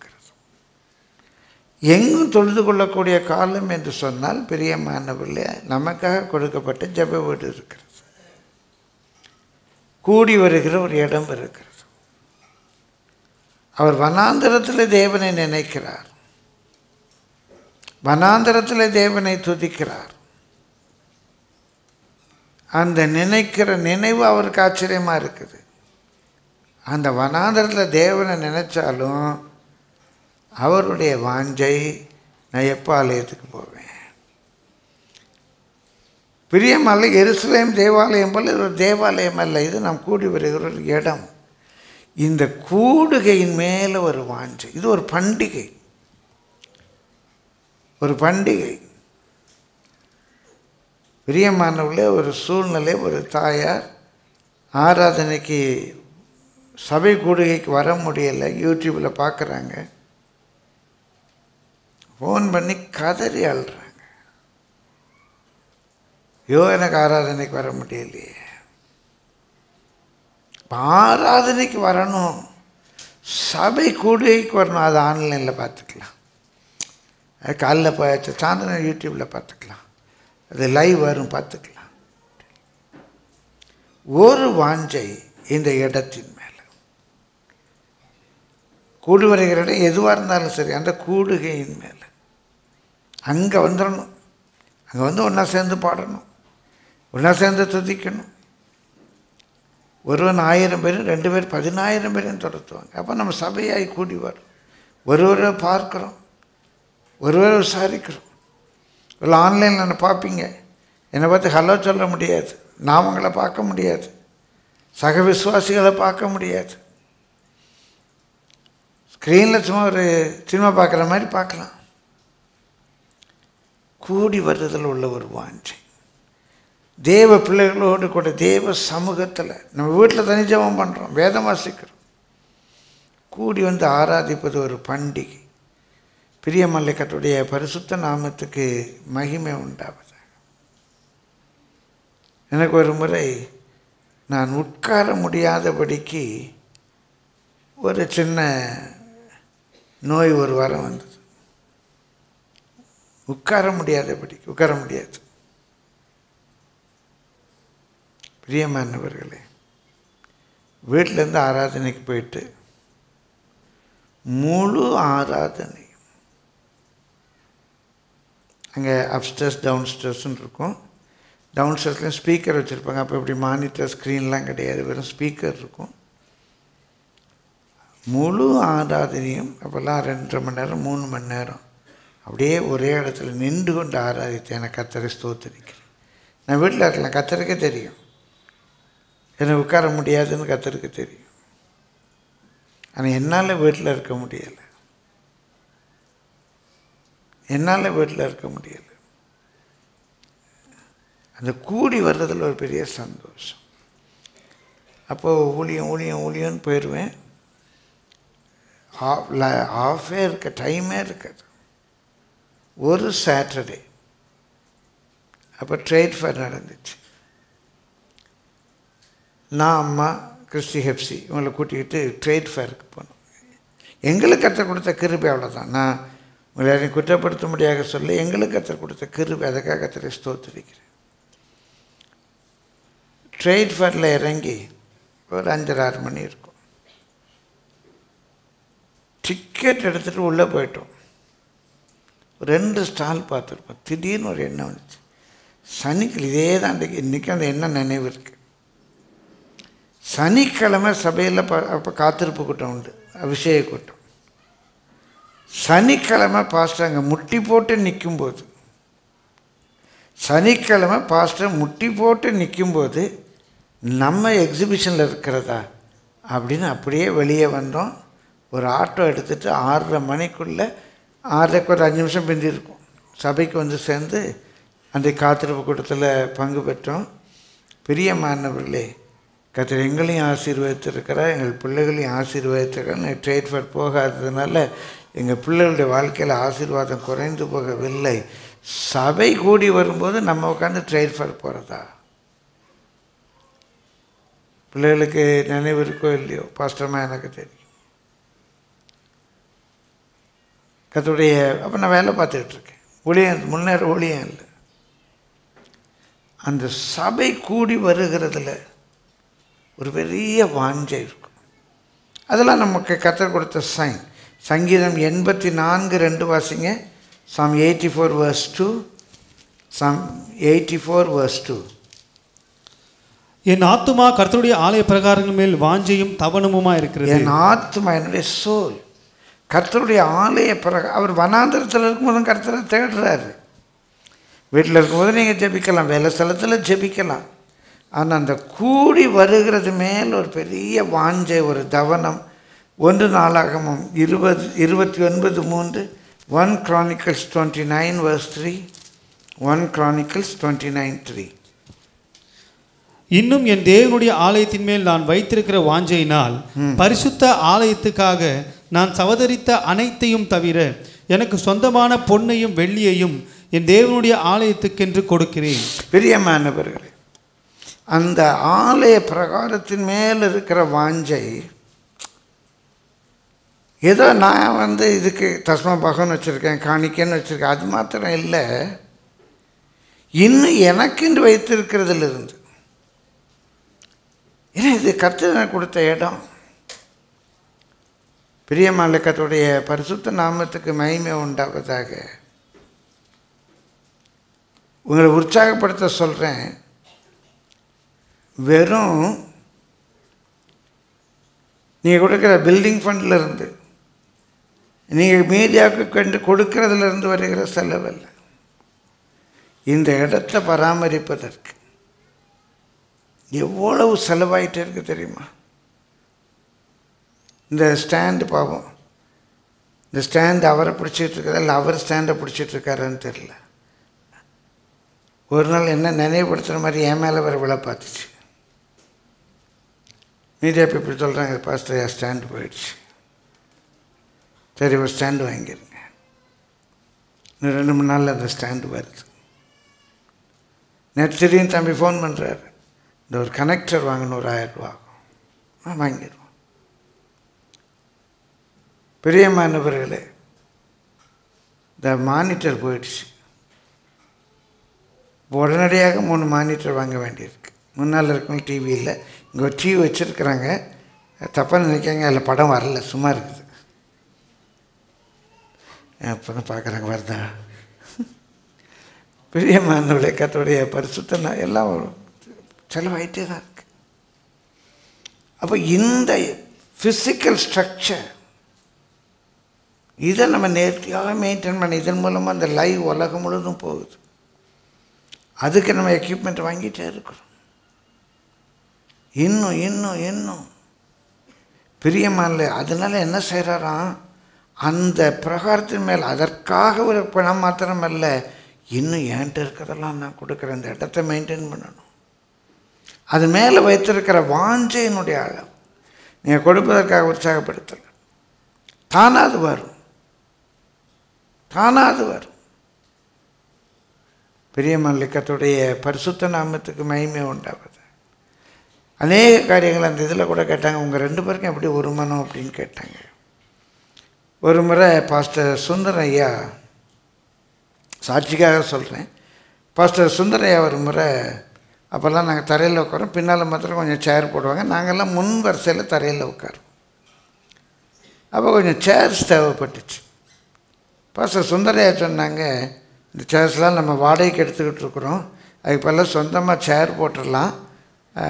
எங்கும் தொழுது கொள்ளக்கூடிய காலம் என்று சொன்னால் பிரியமானவர்களே நமக்காக கொடுக்கப்பட்ட ஜெப வீடு இருக்கிறது. கூடி வருகிற ஒரு இடம் இருக்கிறது. அவர் வனாந்தரத்தில் தேவனை நினைக்கிறார். வனாந்தரத்தில் தேவனை துதிக்கிறார். அந்த நினைக்கிற நினைவு அவருக்கு ஆச்சரியமாக இருக்குது. அந்த வனாந்தரத்தில் தேவனை நினைச்சாலும் அவருடைய வாஞ்சை நான் எப்போ ஆலயத்துக்கு போவேன்? பிரியமல்ல எருசலேம் தேவாலயம் போல் இது ஒரு தேவாலயம் அல்ல. இது நாம் கூடி வருகிற ஒரு இடம். இந்த கூடுகையின் மேலே ஒரு வாஞ்சை. இது ஒரு பண்டிகை. ஒரு பண்டிகை. பிரியமானவர்களே ஒரு சூழ்நிலை ஒரு தாயார் ஆராதனைக்கு சபை கூடுகைக்கு வர முடியலை. யூடியூப்பில் பார்க்குறாங்க ஃபோன் பண்ணி கதறி அழுறாங்க. ஐயோ எனக்கு ஆராதனைக்கு வர முடியலையே. இப்போ ஆராதனைக்கு வரணும். சபை கூடுகைக்கு வரணும். அது ஆன்லைனில் பார்த்துக்கலாம். அது காலைல போயாச்சு சாயந்தரம் யூடியூப்பில் பார்த்துக்கலாம். அது லைவ் வரும் பார்த்துக்கலாம். ஒரு வாஞ்சை இந்த இடத்தின் மேலே. கூடு வருகிற இடம் எதுவாக இருந்தாலும் சரி அந்த கூடுகையின் மேலே. அங்கே வந்துடணும் அங்கே வந்து ஒன்றா சேர்ந்து பாடணும். ஒன்றா சேர்ந்து துதிக்கணும். ஒருவன் ஆயிரம் பேரும் ரெண்டு பேர் பதினாயிரம் பேரையும் துரத்துவாங்க. அப்போ நம்ம சபையாகி கூடி வரும். ஒருவரை பார்க்குறோம். ஒருவரை விசாரிக்கிறோம். இல்லை ஆன்லைனில் என்ன பார்ப்பீங்க. என்னை பார்த்து ஹலோ சொல்ல முடியாது. நாமங்களை பார்க்க முடியாது. சக விசுவாசிகளை பார்க்க முடியாது. ஸ்க்ரீனில் சும்மா ஒரு சினிமா பார்க்குற மாதிரி பார்க்கலாம். கூடி வர்றதில் உள்ள ஒரு வாஞ்சை. தேவ பிள்ளைகளோடு கூட தேவ சமூகத்தில் நம்ம வீட்டில் தனி ஜெபம் பண்ணுறோம் வேதம் வாசிக்கிறோம். கூடி வந்து ஆராதிப்பது ஒரு பண்டிகை. பிரியமல்லிக்கத்துடைய பரிசுத்த நாமத்துக்கு மகிமை உண்டாவது எனக்கு ஒரு முறை நான் உட்கார முடியாதபடிக்கு ஒரு சின்ன நோய் ஒரு வாரம் வந்தது. உட்கார முடியாதபடிக்கு உட்கார முடியாது. பிரியமானவர்களே வீட்டிலேருந்து ஆராதனைக்கு போயிட்டு முழு ஆராதனை அங்கே அப்ஸ்டர்ஸ் டவுன் ஸ்டர்ஸ்ன்னு இருக்கும். டவுன் ஸ்டர்ஸ்லேயும் ஸ்பீக்கர் வச்சுருப்பாங்க. அப்போ இப்படி மானிட்டர் ஸ்க்ரீன்லாம் கிடையாது. வெறும் ஸ்பீக்கர் இருக்கும். முழு ஆராதனையும் அப்போல்லாம் ரெண்டரை மணி நேரம் மூணு மணி நேரம் அப்படியே ஒரே இடத்துல நின்று கொண்டு ஆராதித்தேன் எனக்கு கத்தரை ஸ்தோத்தரிக்கிறேன். நான் வீட்டில் இருக்கலாம் கத்தருக்கே தெரியும். எனக்கு உட்கார முடியாதுன்னு கத்தருக்கு தெரியும். ஆனால் என்னால் வீட்டில் இருக்க முடியலை. என்னால் வீட்டில் இருக்க முடியலை. அந்த கூடி வர்றதில் ஒரு பெரிய சந்தோஷம். அப்போது ஊழியம் ஊழியம் ஊழியம்னு போயிடுவேன் ஆஃபே இருக்க டைமே இருக்காது. ஒரு சாட்டர்டே அப்போ ட்ரேட் ஃபேர் நடந்துச்சு. நான் அம்மா கிறிஸ்டி ஹெப்சி இவங்களை கூட்டிக்கிட்டு ட்ரேட் ஃபேருக்கு போனோம். எங்களுக்கு கற்று கொடுத்த கிருபி அவ்வளோதான் நான் உங்களை யாரையும் குற்றப்படுத்த முடியாத சொல்லி எங்களுக்கு கற்று கொடுத்த கிருபி அதுக்காக கத்திரை ஸ்தோத்திருக்கிறேன். ட்ரேட் ஃபேரில் இறங்கி ஒரு அஞ்சரை ஆறு மணி இருக்கும். டிக்கெட் எடுத்துகிட்டு உள்ளே போயிட்டோம். ரெண்டு ஸ்டால் பார்த்துருப்போம். திடீர்னு ஒரு எண்ணம் வந்துச்சு. சனிக்கிழமை இதே தான் அன்றைக்கி. இன்றைக்கி அந்த எண்ணம் நினைவு இருக்குது சனிக்கிழமை சபையில் ப அப்போ காத்திருப்பு கூட்டம் உண்டு. அபிஷேக கூட்டம். சனிக்கிழமை பாஸ்டர் அங்கே முட்டி போட்டு நிற்கும்போது சனிக்கிழமை பாஸ்டர் முட்டி போட்டு நிற்கும்போது நம்ம எக்ஸிபிஷனில் இருக்கிறதா? அப்படின்னு அப்படியே வெளியே வந்தோம். ஒரு ஆட்டோ எடுத்துகிட்டு ஆறரை மணிக்குள்ளே ஆறரைக்கு ஒரு அஞ்சு நிமிஷம் பிந்தி இருக்கும். சபைக்கு வந்து சேர்ந்து அன்றைக்கு காத்திருப்பு கூட்டத்தில் பங்கு பெற்றோம். பிரியமானவர்களே கத்திர எங்களையும் ஆசீர்வதித்திருக்கிறார் எங்கள் பிள்ளைகளையும் ஆசீர்வதித்திருக்கிறார். ட்ரேட் ஃபேர் போகாததுனால எங்கள் பிள்ளைகளுடைய வாழ்க்கையில் ஆசீர்வாதம் குறைந்து போகவில்லை. சபை கூடி வரும்போது நம்ம உட்காந்து ட்ரேட் போகிறதா பிள்ளைகளுக்கு நினைவு இருக்கோ இல்லையோ? பாஸ்டமாக எனக்கு தெரியும். கத்துடைய அப்போ நான் வேலை பார்த்துக்கிட்டுருக்கேன் ஊழியம் முன்னேற ஊழியம் இல்லை. அந்த சபை கூடி வருகிறதுல ஒரு பெரிய வாஞ்சை இருக்கும். அதெல்லாம் நமக்கு கத்தர் கொடுத்த சைன் சங்கீதம் எண்பத்தி நான்கு ரெண்டு வாசிங்க. Psalm eighty four verse two psalm eighty four verse two என் ஆத்துமா கர்த்தருடைய ஆலய பிரகாரங்கள் மேல் வாஞ்சையும் தவனமுமா இருக்கிறது? என் ஆத்மா என்னுடைய சோல் கர்த்தருடைய ஆலய பிறகு அவர் வனாந்திரத்தில் இருக்கும்போதும் கர்த்தரை தேடுறாரு. வீட்டில் இருக்கும்போது நீங்கள் ஜெபிக்கலாம். வேலை ஸ்தலத்தில் ஜெபிக்கலாம். ஆனால் அந்த கூடி வருகிறது மேல் ஒரு பெரிய வாஞ்சை ஒரு தவனம். ஒன்று நாளாகமும் இருபது இருபத்தி ஒன்பது மூன்று one Chronicles twenty nine verse three one Chronicles twenty nine three இன்னும் என் தேவனுடைய ஆலயத்தின் மேல் நான் வைத்திருக்கிற வாஞ்சையினால் பரிசுத்த ஆலயத்துக்காக நான் சவதரித்த அனைத்தையும் தவிர எனக்கு சொந்தமான பொன்னையும் வெள்ளியையும் என் தேவனுடைய ஆலயத்துக்கென்று கொடுக்கிறேன். பிரியமானவர்களே அந்த ஆலய பிரகாரத்தின் மேல் இருக்கிற வாஞ்சை ஏதோ நான் வந்து இதுக்கு தஸ்மா பகன் வச்சுருக்கேன் காணிக்கன்னு வச்சுருக்கேன் அது மாத்திரம் இல்லை. இன்னும் எனக்குன்னு வைத்திருக்கிறதுலேருந்து ஏன்னா இது கர்த்தனை கொடுத்த இடம். பிரியமாலக்கத்துடைய பரிசுத்த நாமத்துக்கு மகிமை உண்டாவதாக. உங்களை உற்சாகப்படுத்த சொல்கிறேன் வெறும் நீங்கள் கொடுக்குற பில்டிங் ஃபண்ட்லேருந்து நீங்கள் மீடியாவுக்கு கண்டு கொடுக்கறதுலேருந்து வருகிற செலவல்ல இந்த இடத்த பராமரிப்பதற்கு எவ்வளவு செலவாயிட்டே இருக்கு தெரியுமா? இந்த ஸ்டாண்டு பாவம். இந்த ஸ்டாண்டு அவரை பிடிச்சிட்டு இல்லை அவர் ஸ்டாண்டை பிடிச்சிட்டு தெரில தெரியல. ஒரு நாள் என்ன நினைவுபடுத்துகிற மாதிரி என் மேலே வர விழா பார்த்துச்சு மீடியா பீப்புள் சொல்கிறாங்க பாஸ்டர் என் ஸ்டாண்டு போயிடுச்சு. சரி ஒரு ஸ்டாண்டு வாங்கிருங்க. இன்னும் ரெண்டு மூணு நாளில் அந்த ஸ்டாண்டு வருது. நேற்று திடீர்னு தம்பி ஃபோன் பண்ணுறாரு இந்த ஒரு கனெக்டர் வாங்கணும் ஒரு ஆயிரம் ரூபா. ஆகும் ஆ வாங்கிடுவோம் பிரியமானவர்களே இந்த மானிட்டர் போயிடுச்சு. உடனடியாக மூணு மானிட்டர் வாங்க வேண்டியிருக்கு. முன்னால் இருக்கணும் டிவி இல்லை. இங்கே ஒரு டிவி வச்சுருக்குறாங்க. தப்பாக நினைக்காங்க அதில் படம் வரல சும்மா இருக்குது. அப்போ தான் பார்க்குறாங்க வருதா? பிரியமானவர்களே கத்தோடைய பரிசுத்தனா எல்லாம் செலவாயிட்டே தான் இருக்கு. அப்போ இந்த ஃபிசிக்கல் ஸ்ட்ரக்சர் இதை நம்ம நேர்த்தியாக மெயின்டைன் பண்ண இதன் மூலமாக அந்த லைவ் உலகம் முழுதும் போகுது. அதுக்கு நம்ம எக்யூப்மெண்ட் வாங்கிட்டே இருக்கிறோம் இன்னும் இன்னும் இன்னும். பிரியமல்ல அதனால் என்ன செய்கிறாராம் அந்த பிரகாரத்தின் மேல் அதற்காக ஒரு பணம் மாத்திரமல்ல இன்னும் என்கிட்ட இருக்கிறதெல்லாம் நான் கொடுக்குறேன். இந்த இடத்த மெயின்டைன் பண்ணணும். அது மேலே வைத்திருக்கிற வாஞ்சையினுடைய அளவு. நீங்கள் கொடுப்பதற்காக உற்சாகப்படுத்தலை தானாக அது வரும். தானாக அது வரும். பெரிய மல்லிக்கத்துடைய பரிசுத்த நாமத்துக்கு மகிமை உண்டாவது அநேக காரியங்கள் அந்த இதில் கூட கேட்டாங்க உங்கள் ரெண்டு பேருக்கும் எப்படி ஒரு மனம் அப்படின்னு கேட்டாங்க. ஒரு முறை பாஸ்டர் சுந்தர ஐயா சாட்சிக்காக சொல்கிறேன் பாஸ்டர் சுந்தர ஐயா ஒரு முறை அப்போல்லாம் நாங்கள் தரையில் உட்காரோம் பின்னால் மாத்திரம் கொஞ்சம் சேர் போடுவாங்க. நாங்கள்லாம் முன் வரிசையில் தரையில் உட்காரோம் அப்போ கொஞ்சம் சேர்ஸ் தேவைப்பட்டுச்சு. பாஸ்டர் சுந்தரையா சொன்னாங்க இந்த சேர்ஸ்லாம் நம்ம வாடகைக்கு எடுத்துக்கிட்டு இருக்கிறோம். அதுக்கு பதிலாக சொந்தமாக சேர் போட்டுடலாம்.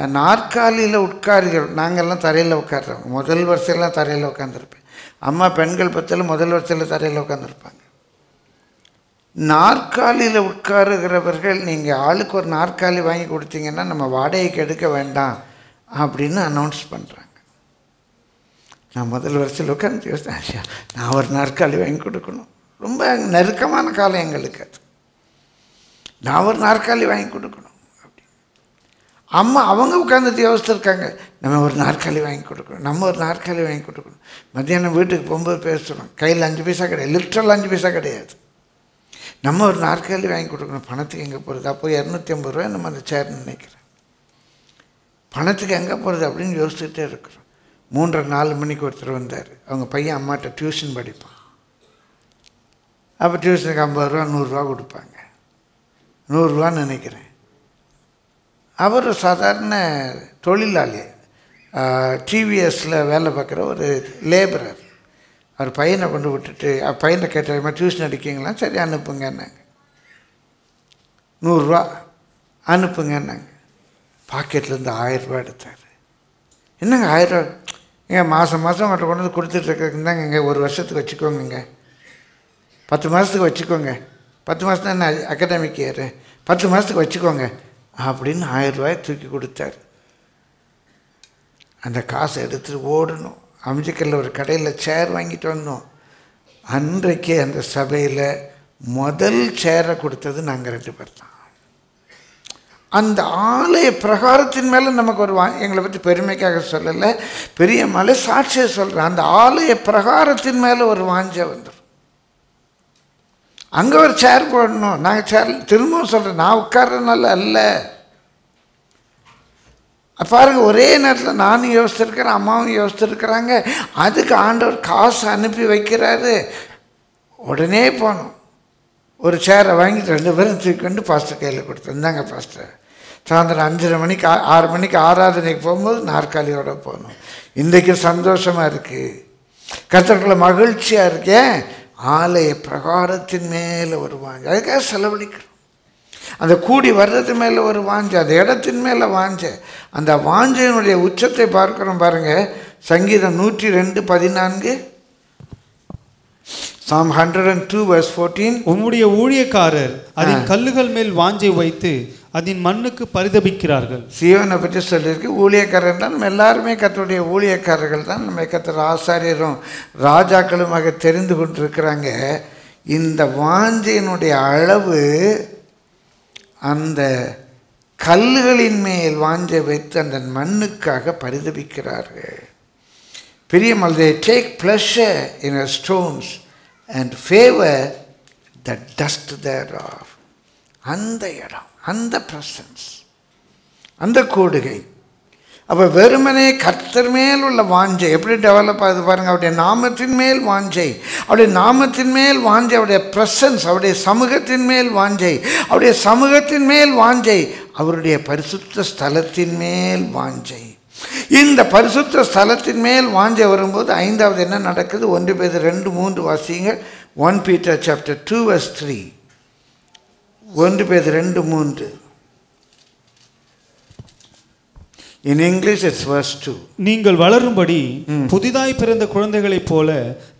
நாற்காலியில் உட்காருகிறோம் நாங்கள்லாம் தரையில் உட்காடுறோம் முதல் வரிசையெல்லாம் தரையில் உட்காந்துருப்பேன் அம்மா பெண்கள் பத்தில் முதல் வரிசையில் தரையில் உட்காந்துருப்பாங்க நாற்காலியில் உட்காருகிறவர்கள் நீங்கள் ஆளுக்கு ஒரு நாற்காலி வாங்கி கொடுத்தீங்கன்னா நம்ம வாடகைக்கு எடுக்க வேண்டாம் அப்படின்னு அனௌன்ஸ் பண்ணுறாங்க நான் முதல் வருஷத்தில் உட்காந்து யோசித்தேன் நான் ஒரு நாற்காலி வாங்கி கொடுக்கணும். ரொம்ப நெருக்கமான காலம் எங்களுக்கு அது. நான் ஒரு நாற்காலி வாங்கி கொடுக்கணும். அம்மா அவங்க உட்காந்துட்டு யோசிச்சிருக்காங்க நம்ம ஒரு நாற்காலி வாங்கி கொடுக்கணும். நம்ம ஒரு நாற்காலி வாங்கி கொடுக்கணும். மத்தியானம் வீட்டுக்கு போகும்போது பேசுகிறோம் கையில் அஞ்சு பைசா கிடையாது. லிட்ரல் அஞ்சு பைசா கிடையாது. நம்ம ஒரு நாற்காலி வாங்கி கொடுக்கணும். பணத்துக்கு எங்கே போகிறது அப்போ இரநூத்தி ஐம்பது ரூபா நம்ம அந்த சேர்னு நினைக்கிறேன். பணத்துக்கு எங்கே போகிறது அப்படின்னு யோசிச்சுட்டே இருக்கிறோம். மூன்றரை நாலு மணிக்கு ஒருத்தர் வந்தார். அவங்க பையன் அம்மாட்ட டியூஷன் படிப்பான். அப்போ டியூஷனுக்கு ஐம்பது ரூபா நூறுரூவா கொடுப்பாங்க. நூறுரூவான்னு நினைக்கிறேன். அவர் சாதாரண தொழிலாளி. டிவிஎஸில் வேலை பார்க்குற ஒரு லேபரர் அவர் பையனை கொண்டு விட்டுட்டு பையனை கேட்ட டியூஷன் அடிக்கிங்களா சரி அனுப்புங்கன்னாங்க நூறுரூவா அனுப்புங்கன்னாங்க பாக்கெட்லேருந்து ஆயிரரூபா எடுத்தார். என்னங்க ஆயிரரூவா ஏங்க மாதம் மாதம் அவங்கள்ட்ட கொண்டு வந்து கொடுத்துட்ருக்கேங்க தாங்க இங்கே ஒரு வருஷத்துக்கு வச்சுக்கோங்க பத்து மாதத்துக்கு வச்சுக்கோங்க. பத்து மாதம் தான் என்ன அகாடமிக் இயரு பத்து மாதத்துக்கு வச்சுக்கோங்க. அப்படின்னு ஆயிரரூபாய் தூக்கி கொடுத்தார். அந்த காசை எடுத்துகிட்டு ஓடணும். அமிஜிக்கல்ல ஒரு கடையில் சேர் வாங்கிட்டு வந்தோம். அன்றைக்கே அந்த சபையில் முதல் சேரை கொடுத்தது நாங்கள் ரெண்டு பேர் தான் அந்த ஆலய பிரகாரத்தின் மேலே நமக்கு ஒரு வா எங்களை பற்றி பெருமைக்காக சொல்லலை பெரிய மலை சாட்சியை சொல்கிறேன் அந்த ஆலய பிரகாரத்தின் மேலே ஒரு வாஞ்ச வந்துடும் அங்கே ஒரு சேர் போடணும். நாங்கள் சேர் திரும்பவும் சொல்கிறேன் நான் உட்கார்றதுனால அல்ல. பாருங்கள் ஒரே நேரத்தில் நானும் யோசிச்சிருக்கிறேன் அம்மாவும் யோசிச்சிருக்கிறாங்க. அதுக்கு ஆண்டவர் காசு அனுப்பி வைக்கிறாரு. உடனே போனோம். ஒரு சேரை வாங்கிட்டு ரெண்டு பேரும் தூக்கிண்டு பாஸ்டர் கையில் கொடுத்தோம். இந்தாங்க பாஸ்டர் சாயந்தரம் அஞ்சரை மணிக்கு ஆ- ஆறு மணிக்கு ஆராதனைக்கு போகும்போது நாற்காலியோடு போகணும் இன்றைக்கு சந்தோஷமாக இருக்குது கத்தர்களை மகிழ்ச்சியாக இருக்கேன் ஆலய பிரகாரத்தின் மேலே ஒரு வாஞ்சை. அதுக்காக செலவழிக்கிறோம். அந்த கூடி வர்றது மேலே ஒரு வாஞ்சை அந்த இடத்தின் மேலே வாஞ்சை. அந்த வாஞ்சையினுடைய உச்சத்தை பார்க்குறோம் பாருங்க. சங்கீதம் நூற்றி ரெண்டு பதினான்கு. Psalm hundred and two verse fourteen உம்முடைய ஊழியக்காரர் அதன் கல்லுகள் மேல் வாஞ்சை வைத்து அதன் மண்ணுக்கு பரிதபிக்கிறார்கள். சீவனை பற்றி சொல்லியிருக்கு. ஊழியக்காரர் தான் நம்ம எல்லாருமே கத்தருடைய ஊழியக்காரர்கள் தான். நம்ம கத்தர் ஆசாரியரும் ராஜாக்களுமாக தெரிந்து கொண்டிருக்கிறாங்க. இந்த வாஞ்சையினுடைய அளவு அந்த கல்லுகளின் மேல் வாஞ்சை வைத்து அந்த மண்ணுக்காக பரிதபிக்கிறார்கள். பெரிய they take pleasure in a stones and favour the dust thereof அந்த இடம். அந்த ப்ரெசன்ஸ் அந்த கூடுகை. அப்போ வெறுமனே கர்த்தர் மேல் உள்ள வாஞ்சை எப்படி டெவலப் ஆகுது பாருங்கள் அவருடைய நாமத்தின் மேல் வாஞ்சை அவருடைய நாமத்தின் மேல் வாஞ்சை அவருடைய ப்ரெசன்ஸ் அவருடைய சமூகத்தின் மேல் வாஞ்சை அவருடைய சமூகத்தின் மேல் வாஞ்சை அவருடைய பரிசுத்த ஸ்தலத்தின் மேல் வாஞ்சை. இந்த பரிசுத்த ஸ்தலத்தின் மேல் வாஞ்சை வரும்போது ஐந்தாவது என்ன நடக்குது? ஒன்று பேர் ரெண்டு மூன்று வாசிங்க one Peter chapter two verse three ஒன்று பேர் ரெண்டு மூன்று. In English it's verse two நீங்கள் வளரும்படி புதிதாய் பிறந்த குழந்தைகளைப் போல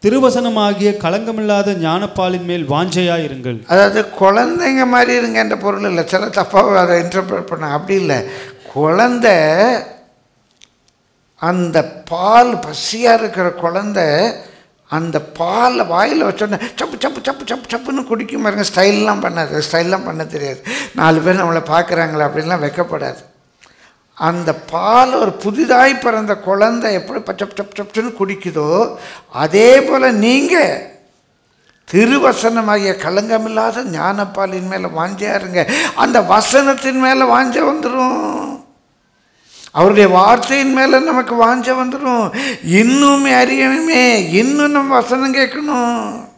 திருவசனமாகிய களங்கமில்லாத ஞானப்பாலின் மேல் வாஞ்சையாயிருங்கள் அதாவது குழந்தைங்க மாதிரி இருங்கன்ற பொருள் இல்லை. சில தப்பாக அதை இன்டர்பிரட் பண்ண அப்படி இல்லை. குழந்தை அந்த பால் பசியாக இருக்கிற குழந்தை அந்த பாலை வாயில் வச்சோடனே சப்பு சப்பு சப்பு சப்பு சப்புன்னு குடிக்கும் பாருங்க. ஸ்டைல்லாம் பண்ணாது ஸ்டைல்லாம் பண்ண தெரியாது. நாலு பேர் நம்மளை பார்க்குறாங்களே அப்படின்லாம் வைக்கப்படாது. அந்த பால் ஒரு புதிதாய் பிறந்த குழந்தை எப்படி பச்சப் சப் சப்னு குடிக்குதோ அதே போல் நீங்கள் திருவசனமாகிய களங்கமில்லாத ஞானப்பாலின் மேலே வாஞ்சையா இருங்க. அந்த வசனத்தின் மேலே வாஞ்ச வந்துடும் அவருடைய வார்த்தையின் மேலே நமக்கு வாஞ்ச வந்துடும் இன்னும் அறியணுமே. இன்னும் நம்ம வசனம் கேட்கணும்.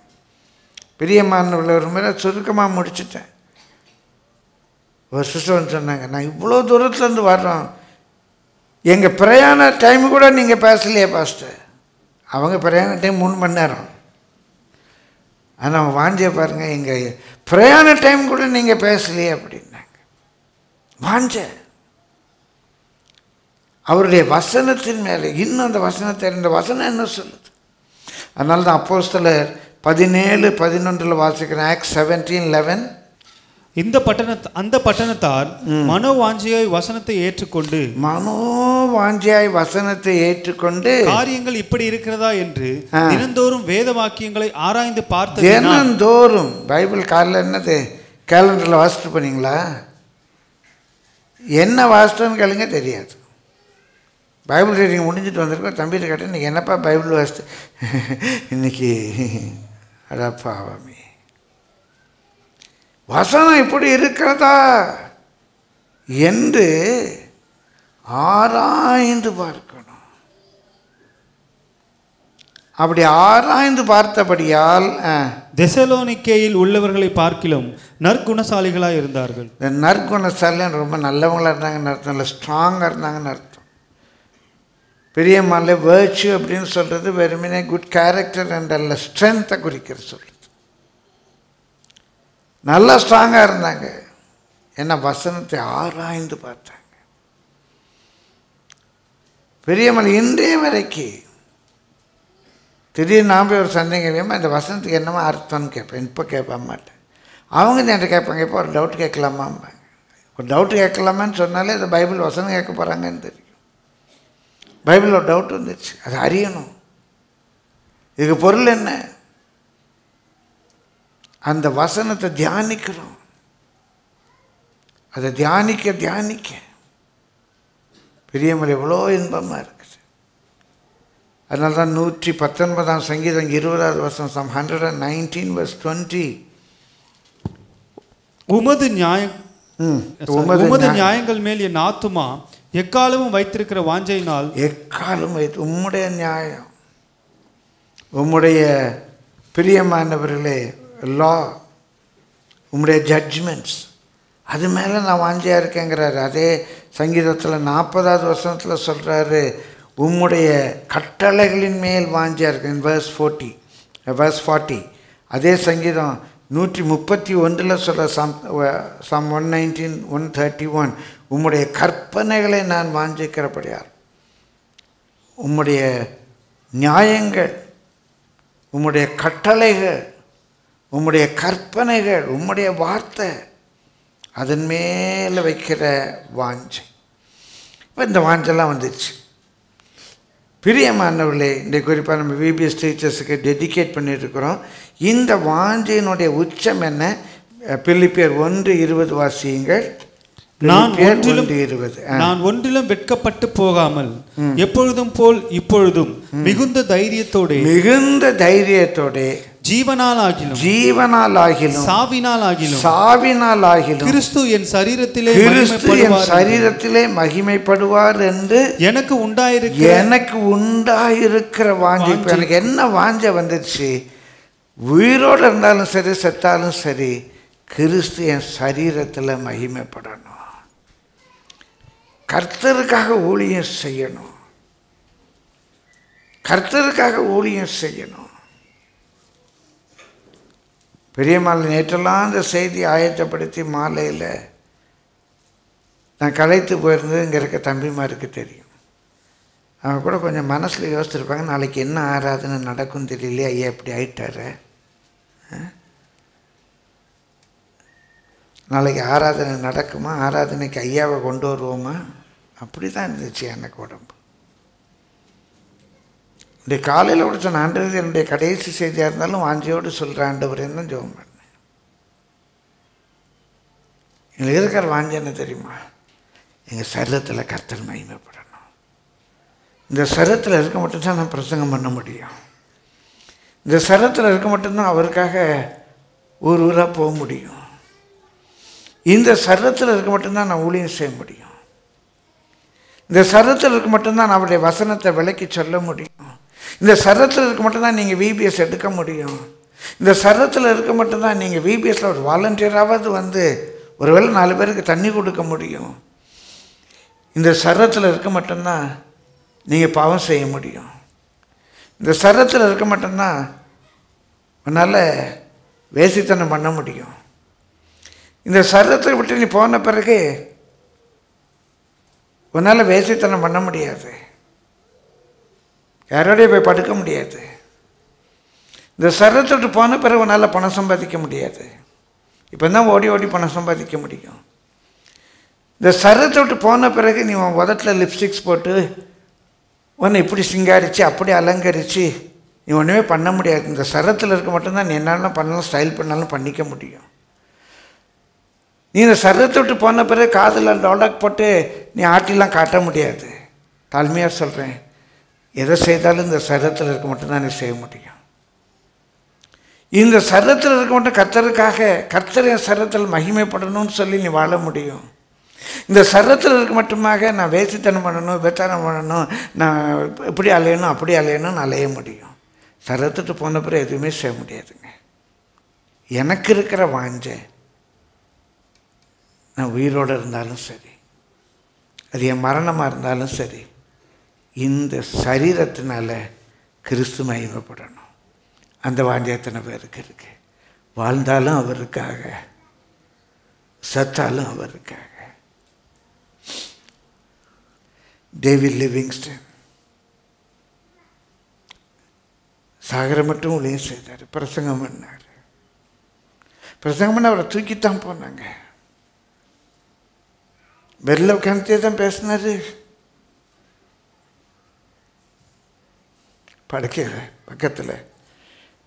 பெரியமானவர் மேலே சுருக்கமாக முடிச்சுட்டேன். ஒரு சிஸ்டர் வந்து சொன்னாங்க நான் இவ்வளோ தூரத்துலேருந்து வர்றோம். எங்கள் பிரயாண டைம் கூட நீங்கள் பேசலையே பாஸ்டர் அவங்க பிரயாண டைம் மூணு மணி நேரம். ஆனால் அவன் பாருங்கள் எங்கள் பிரயாண டைம் கூட நீங்கள் பேசலையே அப்படின்னாங்க. வாஞ்சேன் அவருடைய வசனத்தின் மேலே இன்னும் அந்த வசனத்தை இந்த வசனம் என்ன சொல்லுது? அதனால தான் அப்போஸ்தலர் பதினேழு பதினொன்றில் வாசிக்கிறேன் ஆக்ட் செவன்டீன் லெவன் இந்த பட்டண அந்த பட்டணத்தார் மனோ வாஞ்சையாய் வசனத்தை ஏற்றுக்கொண்டு மனோ வாஞ்சியாய் வசனத்தை ஏற்றுக்கொண்டு காரியங்கள் இப்படி இருக்கிறதா என்று. தினந்தோறும் வேத வாக்கியங்களை ஆராய்ந்து பார்த்து தினந்தோறும் பைபிள் காலைல என்னது? கேலண்டரில் வாசிட்டு போனீங்களா? என்ன வாசிட்டோன்னு கேளுங்க தெரியாது. பைபிள் ரீடிங் முடிஞ்சிட்டு வந்திருக்கோம். தம்பிட்டு கேட்டேன் இன்றைக்கி என்னப்பா பைபிள் வாசித்து இன்னைக்கு அடப்பாவாமி வசனம் இப்படி இருக்கிறதா? என்று ஆராய்ந்து பார்க்கணும். அப்படி ஆராய்ந்து பார்த்தபடியால் தெசலோனிக்கேயில் உள்ளவர்களை பார்க்கிலும் நற்குணசாலிகளாய் இருந்தார்கள். நற்குணசாலின்னு ரொம்ப நல்லவங்களா இருந்தாங்கன்னு அர்த்தம் இல்லை ஸ்ட்ராங்காக இருந்தாங்கன்னு அர்த்தம். பெரியம்மால வேர்ச்சு அப்படின்னு சொல்கிறது வெறுமனே குட் கேரக்டர் அண்ட் அல்ல ஸ்ட்ரென்த்தை குறிக்கிற சொல்கிறது நல்லா ஸ்ட்ராங்காக இருந்தாங்க. ஏன்னா வசனத்தை ஆராய்ந்து பார்த்தாங்க. பெரியம்மல் இன்றைய வரைக்கும் திடீர்னு நான் போய் ஒரு சந்தேகம் இந்த வசனத்துக்கு என்னமா அர்த்தம்னு கேட்பேன். இப்போ கேட்ப மாட்டேன். அவங்க என்கிட்ட கேட்பாங்க இப்போ ஒரு டவுட் கேட்கலாமாம்பாங்க. ஒரு டவுட் கேட்கலாமான்னு சொன்னாலே இந்த பைபிள் வசனம் கேட்க போகிறாங்கன்னு தெரியும். பைபிளில் டவுட் வந்துச்சு அது அறியணும். இதுக்கு பொருள் என்ன? அந்த வசனத்தை தியானிக்கிறோம் அதை தியானிக்க தியானிக்க. பெரியமல் எவ்வளோ இன்பமாக இருக்குது. அதனால தான் நூற்றி பத்தொன்பதாம் சங்கீதம் இருபதாவது வருஷம் psalm hundred and nineteen verse twenty உமது நியாய ம் உமது நியாயங்கள் மேல் என் ஆத்துமா எக்காலமும் வைத்திருக்கிற வாஞ்சையினால் எக்காலம் வைத்து உம்முடைய நியாயம் உம்முடைய பிரியமானவர்களே லா உம்முடைய ஜட்ஜ்மெண்ட்ஸ் அது மேலே நான் வாஞ்சியாக இருக்கேங்கிறாரு. அதே சங்கீதத்தில் நாற்பதாவது வருஷத்தில் சொல்கிறாரு உம்முடைய கட்டளைகளின் மேல் வாஞ்சியாக இருக்கேன். வேர்ஸ் ஃபோர்ட்டி வேர்ஸ் ஃபார்ட்டி அதே சங்கீதம் நூற்றி முப்பத்தி ஒன்றில் சொல்ல psalm psalm one nineteen one thirty one உம்முடைய கற்பனைகளை நான் வாஞ்சிக்கிறபடியார் உம்முடைய நியாயங்கள் உம்முடைய கட்டளைகள் உம்முடைய கற்பனைகள் உம்முடைய வார்த்தை அதன் மேலே வைக்கிற வாஞ்சை. இப்போ இந்த வாஞ்செல்லாம் வந்துடுச்சு பிரியமானவர்களே இந்த குறிப்பாக நம்ம விபிஎஸ் டீச்சர்ஸுக்கு டெடிகேட் பண்ணிட்டுருக்குறோம் இந்த வாஞ்சையினுடைய உச்சம் என்ன? பிலிப்பியர் ஒன்று இருபது வாசியுங்கள். நான் ஒன்றிலும். நான் ஒன்றிலும் வெட்கப்பட்டு போகாமல் எப்பொழுதும் போல் இப்பொழுதும் மிகுந்த தைரியத்தோட மிகுந்த தைரியத்தோட ஜீவனால் ஆகிலும் ஜீவனால் ஆகிலும் சாவினால் ஆகிலும் சாவினால் ஆகிலும் கிறிஸ்து என் சரீரத்திலே கிறிஸ்து என் சரீரத்திலே மகிமைப்படுவார் என்று எனக்கு உண்டாயிருக்கிற எனக்கு உண்டாயிருக்கிற வாஞ்சை. எனக்கு என்ன வாஞ்சை வந்துடுச்சு உயிரோடு இருந்தாலும் சரி செத்தாலும் சரி கிறிஸ்து என் சரீரத்தில் மகிமைப்படணும். கர்த்தருக்காக ஊழியம் செய்யணும். கர்த்தருக்காக ஊழியம் செய்யணும். பெரியம்மாள் நேற்றெல்லாம் அந்த செய்தி ஆயத்தப்படுத்தி மாலையில் நான் களைத்து போயிருந்தது இங்கே இருக்க தம்பிமாருக்கு தெரியும். அவங்க கூட கொஞ்சம் மனசில் யோசிச்சிருப்பாங்க நாளைக்கு என்ன ஆராதனை நடக்கும் தெரியலையே ஐயா இப்படி ஆயிட்டாரு. ஆ? நாளைக்கு ஆராதனை நடக்குமா? ஆராதனைக்கு ஐயாவை கொண்டு வருவோமா? அப்படி தான் இருந்துச்சு எனக்கு உடம்பு. இந்த காலையில் கூட சொன்ன ஆண்டவர் என்னுடைய கடைசி செய்தியாக இருந்தாலும் வாஞ்சியோடு சொல்கிற ஆண்டவரேன்னு தான் ஜோம் பண்ணேன். எங்களுக்கு இருக்கிற வாஞ்சி என்ன தெரியுமா? எங்கள் சரீரத்தில் கர்த்தர் மகிமைப்படணும் இந்த சரத்தில் இருக்க மட்டும்தான் நான் பிரசங்கம் பண்ண முடியும். இந்த சரத்தில் இருக்க மட்டும்தான் அவருக்காக ஊர் ஊராக போக முடியும். இந்த சரத்தில் இருக்க மட்டும்தான் நான் ஊழியம் செய்ய முடியும். இந்த சரத்தில் இருக்க மட்டும்தான் நான் அவருடைய வசனத்தை விலைக்கு சொல்ல முடியும். இந்த சரத்தில் இருக்க மட்டும்தான் நீங்கள் விபிஎஸ் எடுக்க முடியும். இந்த சரத்தில் இருக்க மட்டும்தான் நீங்கள் விபிஎஸ்ல ஒரு வாலண்டியராவது வந்து ஒருவேளை நாலு பேருக்கு தண்ணி கொடுக்க முடியும். இந்த சரத்தில் இருக்க மட்டும்தான் நீங்கள் பாவம் செய்ய முடியும். இந்த சரத்தில் இருக்க மட்டும்தான் உன்னால் வேசித்தனம் பண்ண முடியும். இந்த சரத்தை விட்டு நீ போன பிறகு உன்னால் வேசித்தனம் பண்ண முடியாது. யாரோடய போய் படுக்க முடியாது. இந்த சரத்தை விட்டு போன பிறகு உன்னால் பணம் சம்பாதிக்க முடியாது. இப்போ தான் ஓடி ஓடி பணம் சம்பாதிக்க முடியும். இந்த சரத்தை விட்டு போன பிறகு நீ உன் உதட்டில் லிப்ஸ்டிக்ஸ் போட்டு உன்னை இப்படி சிங்காரித்து அப்படி அலங்கரித்து நீ ஒன்றுமே பண்ண முடியாது. இந்த சரத்தில் இருக்க மட்டும்தான் நீ என்னாலும் பண்ணாலும் ஸ்டைல் பண்ணாலும் பண்ணிக்க முடியும். நீ இந்த சரத்தை விட்டு போன பிறகு காதில் டோலாக் போட்டு நீ ஆட்டிலாம் காட்ட முடியாது. தாழ்மையாக சொல்கிறேன் எதை செய்தாலும் இந்த சரத்தில் இருக்க மட்டும்தான் நீ செய்ய முடியும். இந்த சரத்தில் இருக்க மட்டும் கர்த்தருக்காக கர்த்தர் என் சரத்தில் மகிமைப்படணும்னு சொல்லி நீ வாழ முடியும். இந்த சரத்தில் இருக்க மட்டுமாக நான் வேசித்தனம் பண்ணணும் விபச்சாரம் பண்ணணும் நான் இப்படி அலையணும் அப்படி அலையணும்னு அலைய முடியும். சரத்துட்டு போன பிறகு எதுவுமே செய்ய முடியாதுங்க. எனக்கு இருக்கிற வாஞ்சை நான் உயிரோடு இருந்தாலும் சரி அது என் மரணமாக இருந்தாலும் சரி இந்த சரீரத்தினால கிறிஸ்து மகிமைப்படணும். அந்த வாஞ்சத்தனை பேருக்கு இருக்கு? வாழ்ந்தாலும் அவருக்காக சத்தாலும் அவருக்காக. டேவிட் லிவிங்ஸ்டன் சாகரை மட்டும் ஊழியம் செய்தார். பிரசங்கம் பண்ணார். பிரசங்கம் பண்ண அவரை தூக்கித்தான் போனாங்க. வெளில உட்காந்துட்டே தான் பேசினாரு. படுக்கையில் பக்கத்தில்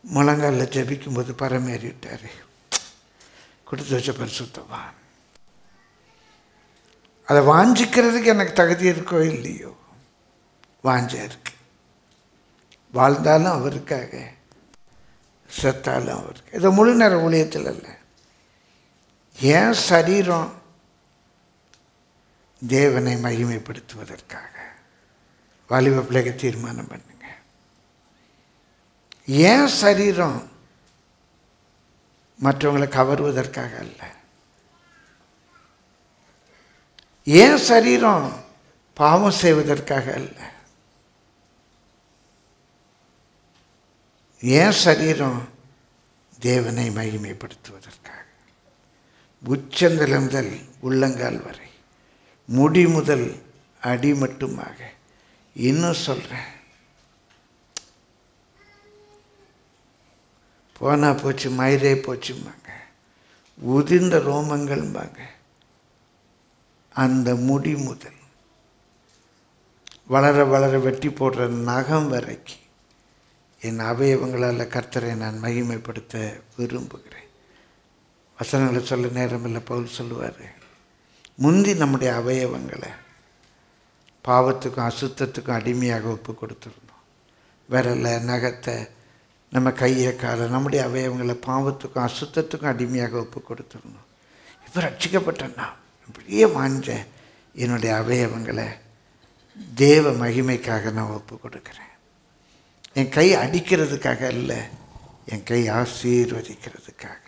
முழங்காலில் ஜபிக்கும்போது பரமேறிட்டார் கொடுத்து வச்ச பரிசுத்தவான். அதை வாஞ்சிக்கிறதுக்கு எனக்கு தகுதி இருக்கோ இல்லையோ? வாஞ்ச இருக்கு. வாழ்ந்தாலும் அவருக்காக செத்தாலும் அவருக்கு. இது முழு நேர ஊழியத்தில் இல்லை ஏன் சரீரம் தேவனை மகிமைப்படுத்துவதற்காக. வாலிப பிள்ளைக்கு தீர்மானம் பண்ணுங்க. ஏன் சரீரம் மற்றவங்களை கவருவதற்காக அல்ல. ஏன் சரீரம் பாவம் செய்வதற்காக அல்ல? ஏன் சரீரம் தேவனை மகிமைப்படுத்துவதற்காக? உச்சந்தலை முதல் உள்ளங்கால் வரை முடி முதல் அடி மட்டுமாக. இன்னும் சொல்கிறேன் போனா போச்சு மயிரே போச்சும்பாங்க. உதிர்ந்த ரோமங்கள்பாங்க அந்த முடி முதல். வளர வளர வெட்டி போடுற நகம் வரைக்கும் என் அவயவங்களால் கர்த்தரை நான் மகிமைப்படுத்த விரும்புகிறேன். வசனங்களை சொல்ல நேரமில்லை பவுல் சொல்லுவார். முந்தி நம்முடைய அவயவங்களை பாவத்துக்கும் அசுத்தத்துக்கும் அடிமையாக ஒப்பு கொடுத்துருந்தோம். விரலை நகத்தை நம்ம கையை காலை நம்முடைய அவயவங்களை பாவத்துக்கும் அசுத்தத்துக்கும் அடிமையாக ஒப்பு கொடுத்துருந்தோம். இப்போ ரட்சிக்கப்பட்டேன்னா அப்படியே வாஞ்ச என்னுடைய அவயவங்களை தேவ மகிமைக்காக நான் ஒப்பு கொடுக்குறேன். என் கை அடிக்கிறதுக்காக இல்லை என் கை ஆசீர்வதிக்கிறதுக்காக.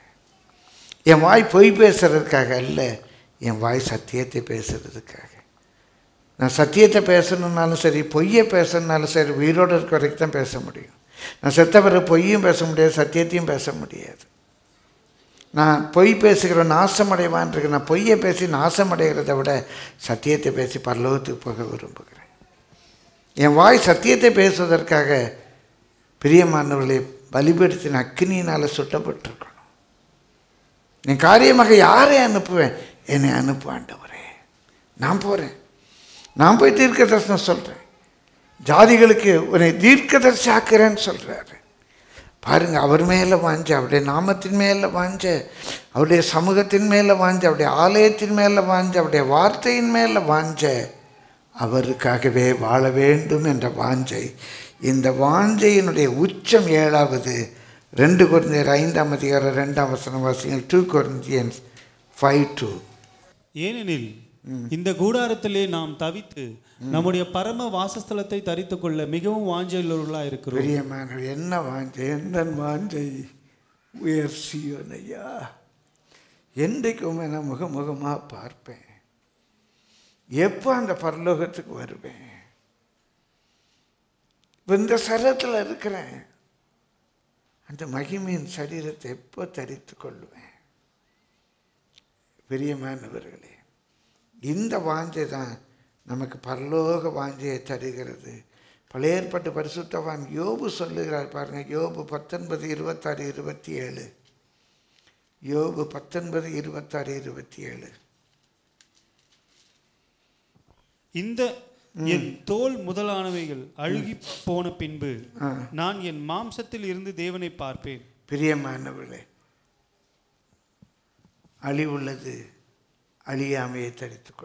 என் வாய் பொய் பேசுகிறதுக்காக இல்லை என் வாய் சத்தியத்தை பேசுறதுக்காக. நான் சத்தியத்தை பேசணுன்னாலும் சரி பொய்யை பேசணுன்னாலும் சரி உயிரோடு இருக்க வரைக்கும் தான் பேச முடியும். நான் செத்த பொய்யும் பேச முடியாது சத்தியத்தையும் பேச முடியாது. நான் பொய் பேசுகிற நாசமடைவான் இருக்கு நான் பொய்யை பேசி நாசமடைகிறத விட சத்தியத்தை பேசி பரலோகத்துக்கு போக விரும்புகிறேன். என் வாய் சத்தியத்தை பேசுவதற்காக பிரியமானவர்களை பலிபடுத்தின அக்னியினால் சுட்டப்பட்டிருக்கணும். என் காரியமாக யாரை அனுப்புவேன்? என்னை அனுப்பு ஆண்டவரே. நான் போகிறேன் நான் போய் தீர்க்கதர்சனம் சொல்கிறேன் ஜாதிகளுக்கு உன்னை தீர்க்கதர்சி ஆக்குறேன்னு சொல்கிறாரு பாருங்க அவர் மேலே வாஞ்ச அவருடைய நாமத்தின் மேலே வாஞ்ச அவருடைய சமூகத்தின் மேலே வாஞ்ச அவருடைய ஆலயத்தின் மேலே வாஞ்ச அவருடைய வார்த்தையின் மேலே வாஞ்ச அவருக்காகவே வாழ வேண்டும் என்ற வாஞ்சை. இந்த வாஞ்சையினுடைய உச்சம் ஏழாவது ரெண்டு குழந்தையர் ஐந்தாம் அதிகாரம் ரெண்டாம் வசனம் வாசிங்கள் டூ குழந்தையன்ஸ் ஃபைவ் டூ ஏனெனில் இந்த கூடாரத்திலே நாம் தவித்து நம்முடைய பரம வாசஸ்தலத்தை தரித்து கொள்ள மிகவும் வாஞ்சையுள்ளவர்களாக இருக்கிறோம். பிரியமான என்ன வாஞ்சை எந்த வாஞ்சை? உயர் சியோனையா என்றைக்கும் நான் முகமுகமாக பார்ப்பேன். எப்போ அந்த பரலோகத்துக்கு வருவேன்? இந்த சரத்தில் இருக்கிறேன். அந்த மகிமையின் சரீரத்தை எப்போ தரித்து கொள்வேன்? பிரியமானவர்களே இந்த வாஞ்சை தான் நமக்கு பரலோக வாஞ்சையை தருகிறது. பழைய ஏற்பட்ட பரிசுத்தவான் யோபு சொல்லுகிறார் பாருங்க யோபு பத்தொன்பது இருபத்தாறு இருபத்தி ஏழு யோபு பத்தொன்பது இருபத்தாறு இருபத்தி ஏழு இந்த என் தோல் முதலானவைகள் அழுகி போன பின்பு. நான் என் மாம்சத்தில் இருந்து தேவனை பார்ப்பேன். பிரியமானவர்களே அழிவுள்ளது அழியாமையை தரித்துக்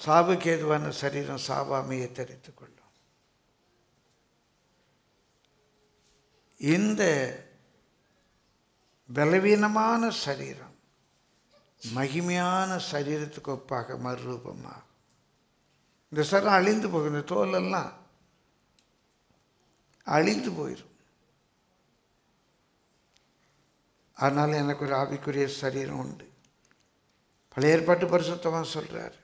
கொள்ளும் சாவுக்கு ஏதுவான சரீரம் சாவாமையை தெரித்து கொள்ளும் இந்த பலவீனமான சரீரம் மகிமையான சரீரத்துக்கு ஒப்பாக மறுரூபமாக இந்த சரம் அழிந்து போகும் இந்த தோலெல்லாம் அழிந்து போயிடும் அதனால் எனக்கு ஒரு ஆவிக்குரிய சரீரம் உண்டு. பழைய ஏற்பாட்டு பரிசுத்தமாக சொல்கிறார்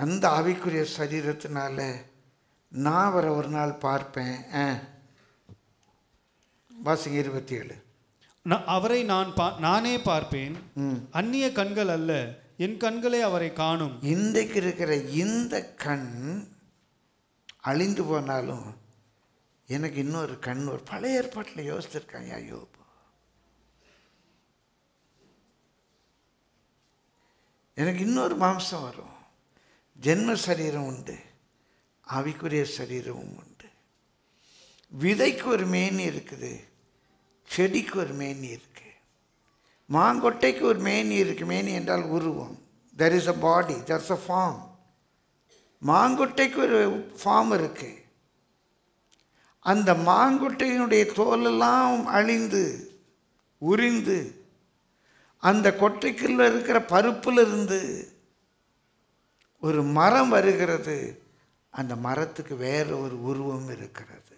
அந்த ஆவிக்குரிய சரீரத்தினால நான் வர ஒரு நாள் பார்ப்பேன். ஆ. வாசிங்க இருபத்தி ஏழு அவரை நான் பா- நானே பார்ப்பேன். அந்நிய கண்கள் அல்ல என் கண்களே அவரை காணும். இன்றைக்கு இருக்கிற இந்த கண் அழிந்து போனாலும் எனக்கு இன்னொரு கண் ஒரு பழைய ஏற்பாட்டில் யோசிச்சிருக்காங்க ஐயோ. எனக்கு இன்னொரு மாம்சம் வரும். ஜென்ம சரீரம் உண்டு ஆவிக்குரிய சரீரமும் உண்டு. விதைக்கு ஒரு மேனி இருக்குது செடிக்கு ஒரு மேனி இருக்குது மாங்கொட்டைக்கு ஒரு மேனி இருக்குது மேனி என்றால் உருவம். There is a body that's a form மாங்கொட்டைக்கு ஒரு ஃபார்ம் இருக்குது அந்த மாங்கொட்டையினுடைய தோலெல்லாம் அழிந்து உரிந்து அந்த கொட்டைக்குள்ள இருக்கிற பருப்புல இருந்து ஒரு மரம் வருகிறது. அந்த மரத்துக்கு வேறு ஒரு உருவம் இருக்கிறது.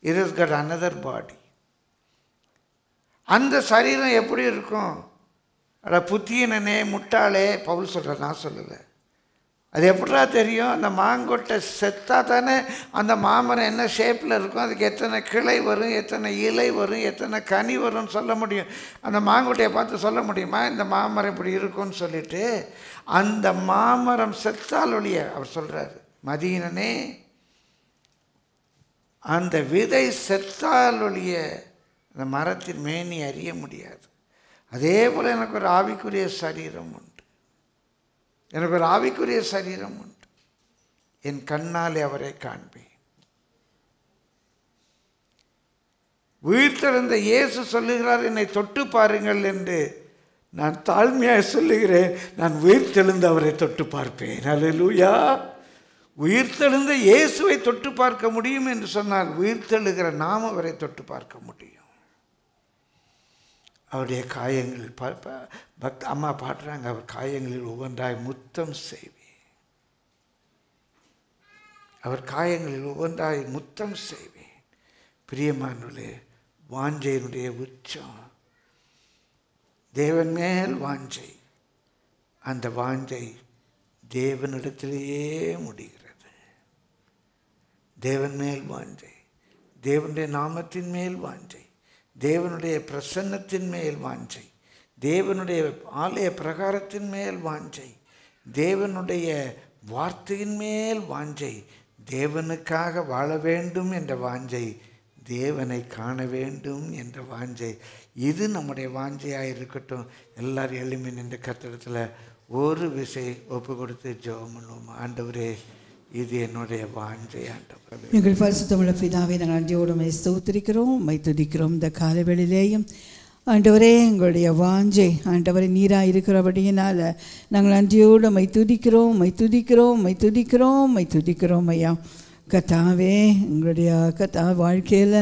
It is got another body அந்த சரீரம் எப்படி இருக்கும்? அட புத்தியனனே முட்டாளே பவுல் சொல்கிற நான் சொல்லலை அது எப்படா தெரியும்? அந்த மாங்கொட்டை செத்தா தானே அந்த மாமரம் என்ன ஷேப்பில் இருக்கும்? அதுக்கு எத்தனை கிளை வரும்? எத்தனை இலை வரும்? எத்தனை கனி வரும்னு சொல்ல முடியும். அந்த மாங்கொட்டையை பார்த்து சொல்ல முடியுமா? இந்த மாமரம் இப்படி இருக்கும்னு சொல்லிட்டு அந்த மாமரம் செத்தால் ஒழிய அவர் சொல்கிறார் மதியனனே அந்த விதை செத்தால் ஒழிய அந்த மரத்தின் மேனி அறிய முடியாது. அதே போல் எனக்கு ஒரு ஆவிக்குரிய சரீரம் உண்டு. எனக்கு ஒரு ஆவிக்குரிய சரீரம் உண்டு. என் கண்ணாலே அவரை காண்பேன். உயிர்த்தெழுந்த இயேசு சொல்லுகிறார் என்னை தொட்டு பாருங்கள் என்று நான் தாழ்மையாக சொல்லுகிறேன். நான் உயிர்த்தெழுந்த அவரை தொட்டு பார்ப்பேன். அல்லேலூயா உயிர்த்தெழுந்த இயேசுவை தொட்டு பார்க்க முடியும் என்று சொன்னால் உயிர்த்தெழுகிற நாம் அவரை தொட்டு பார்க்க முடியும். அவருடைய காயங்கள் ப- பக்த அம்மா பாடுறாங்க அவர் காயங்களில் ஒவ்வொன்றாய் முத்தம் செய்வேன். அவர் காயங்களில் ஒவ்வொன்றாய் முத்தம் செய்வேன். பிரியமானுடைய வாஞ்சையினுடைய உச்சம். தேவன் மேல் வாஞ்சை. அந்த வாஞ்சை தேவனிடத்திலேயே முடிகிறது. தேவன் மேல் வாஞ்சை. தேவனுடைய நாமத்தின் மேல் வாஞ்சை. தேவனுடைய பிரசன்னத்தின் மேல் வாஞ்சை. தேவனுடைய ஆலய பிரகாரத்தின் மேல் வாஞ்சை. தேவனுடைய வார்த்தையின் மேல் வாஞ்சை. தேவனுக்காக வாழ வேண்டும் என்ற வாஞ்சை. தேவனை காண வேண்டும் என்ற வாஞ்சை. இது நம்முடைய வாஞ்சையாக இருக்கட்டும். எல்லாரும் எளிமை நின்ற கத்திடத்தில் ஒரு விசை ஒப்பு கொடுத்து ஜெபம் பண்ணுவோம். ஆண்டவரே இது என்னுடைய வாஞ்சை ஆண்டவர். எங்கள் பரிசுத்தமிழ பிதாவை நாங்கள் நன்றியோடு உம்மை ஸ்தோத்திரிக்கிறோம் உம்மை துதிக்கிறோம். இந்த காலவெளியிலேயும் ஆண்டவரே எங்களுடைய வாஞ்சை ஆண்டவரை நீராக இருக்கிறபடியினால் நாங்கள் நன்றியோடு உம்மை துதிக்கிறோம் உம்மை துதிக்கிறோம் உம்மை துதிக்கிறோம் உம்மை துதிக்கிறோம் ஐயா. கத்தாவே எங்களுடைய கத்தா வாழ்க்கையில்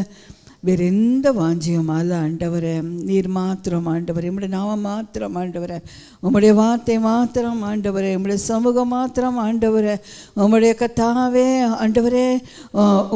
வேறு எந்த வாஞ்சியும் அல்ல ஆண்டவரே. நீர் மாத்திரம் ஆண்டவரே. உம்முடைய நாமம் மாத்திரம் ஆண்டவரே. உம்முடைய வார்த்தை மாத்திரம் ஆண்டவரே. உம்முடைய சமூகம் மாத்திரம் ஆண்டவரே. உம்முடைய கத்தாவே ஆண்டவரே.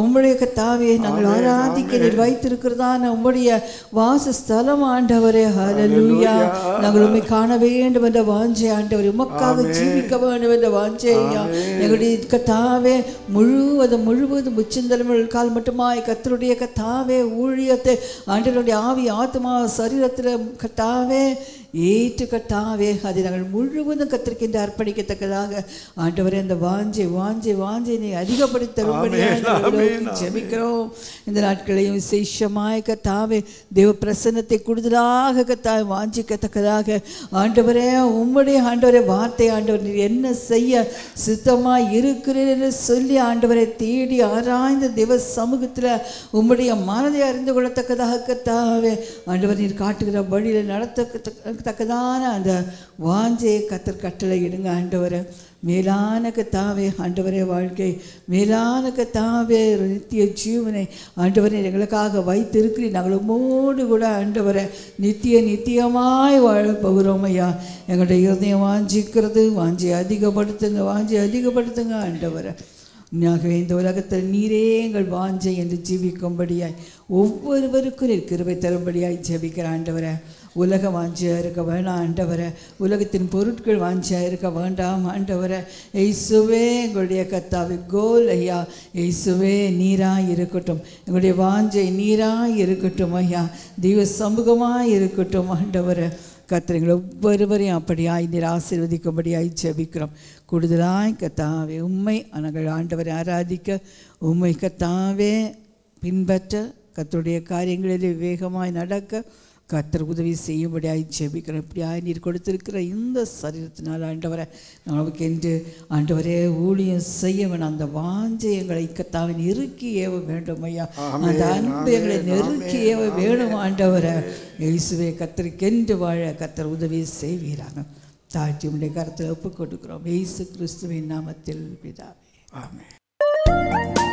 உம்முடைய கத்தாவே நாங்கள் ஆராதிக்க நீர் வைத்திருக்கிறதான உம்முடைய வாசஸ்தலம் ஆண்டவரே. ஹalleluya. நாங்கள் உம்மை காண வேண்டும் என்ற வாஞ்சை ஆண்டவரே. உமக்காக ஜீவிக்க வேண்டும் என்ற வாஞ்சை ஐயா. எங்களுடைய கத்தாவே முழுவதும் முழுவதும் உச்சந்தலைமுள் கால் மட்டுமாய் கத்தருடைய கத்தாவே ஊழியத்தை ஆண்டவருடைய ஆவி ஆத்மா சரீரத்தில் கட்டாவே ஏற்று கட்டாவே அதை நாங்கள் முழுவதும் கத்திருக்கின்ற அர்ப்பணிக்கத்தக்கதாக ஆண்டவரே அந்த வாஞ்சை வாஞ்சை வாஞ்சை நீ அதிகப்படுத்தி ஜெபிக்கிறோம். இந்த நாட்களையும் விசேஷமாய் கத்தாவே தேவ பிரசன்னத்தை கூடுதலாக கத்தாய் வாஞ்சிக்கத்தக்கதாக ஆண்டவரே உம்முடைய ஆண்டவரே வார்த்தை ஆண்டவர் நீர் என்ன செய்ய சித்தமாய் இருக்கிறீர் என்று சொல்லி ஆண்டவரை தேடி ஆராய்ந்த தேவ சமூகத்தில் உம்முடைய மனதை அறிந்து கொள்ளத்தக்கதாக கத்தாவே ஆண்டவர் நீர் காட்டுகிற வழியில் தக்கதான அந்த வாஞ்சையை கத்தர் கட்டளை இடுங்க ஆண்டவரை. மேலான கத்தாவே ஆண்டவரே வாழ்க்கை. மேலான கத்தாவே ஒரு நித்திய ஜீவனை ஆண்டவரை எங்களுக்காக வைத்திருக்கிறீர். நாங்கள் உம்மோடு கூட ஆண்டவரை நித்திய நித்தியமாய் வாழ போகிறோம் ஐயா. எங்களுடைய இருதயம் வாஞ்சிக்கிறது வாஞ்சி அதிகப்படுத்துங்க வாஞ்சி அதிகப்படுத்துங்க ஆண்டவரை. ஆகவே இந்த உலகத்தில் நீரே எங்கள் வாஞ்சை என்று ஜீவிக்கும்படியாய் ஒவ்வொருவருக்கும் இருக்கிறவை தரும்படியாய் ஜெபிக்கிற ஆண்டவரை. உலக வாஞ்சியாக இருக்க வேணாம் ஆண்டவரை. உலகத்தின் பொருட்கள் வாஞ்சியாக இருக்க வேண்டாம் ஆண்டவரை. எய்சுவே எங்களுடைய கத்தாவி கோல் ஐயா. எய்சுவே நீராக இருக்கட்டும். எங்களுடைய வாஞ்சை நீராக இருக்கட்டும் ஐயா. தெய்வ சமூகமாக இருக்கட்டும் ஆண்டவரை. கத்திரங்கள் ஒவ்வொருவரையும் அப்படியாய் நீர் ஆசீர்வதிக்கும்படியாய் ஜெபிக்கிறோம். கூடுதலாய் கத்தாவே உண்மை நாங்கள் ஆண்டவரை ஆராதிக்க உண்மை கத்தாவே பின்பற்ற கத்தருடைய காரியங்களிலே வேகமாய் நடக்க கத்தர் உதவி செய்யும்படியாய் ஜெபிக்கிறோம். இப்படியாய் நீர் கொடுத்திருக்கிற இந்த சரீரத்தினால் ஆண்டவரை நமக்கு என்று ஆண்டவரே ஊழியம் செய்ய வேணும் அந்த வாஞ்சை எங்களை கத்தாவை நெருக்கி ஏவ வேண்டும் ஐயா. அந்த அன்பு எங்களை நெருக்கி ஏவ வேணும் ஆண்டவரை. இயேசுவே கத்தருக்கென்று வாழ கத்தர் உதவி செய்வீராங்க தாழ்த்தி உடைய கருத்தில் ஒப்புக் கொடுக்கிறோம் இயேசு கிறிஸ்துவின் நாமத்தில் பிதாவே. ஆமென்.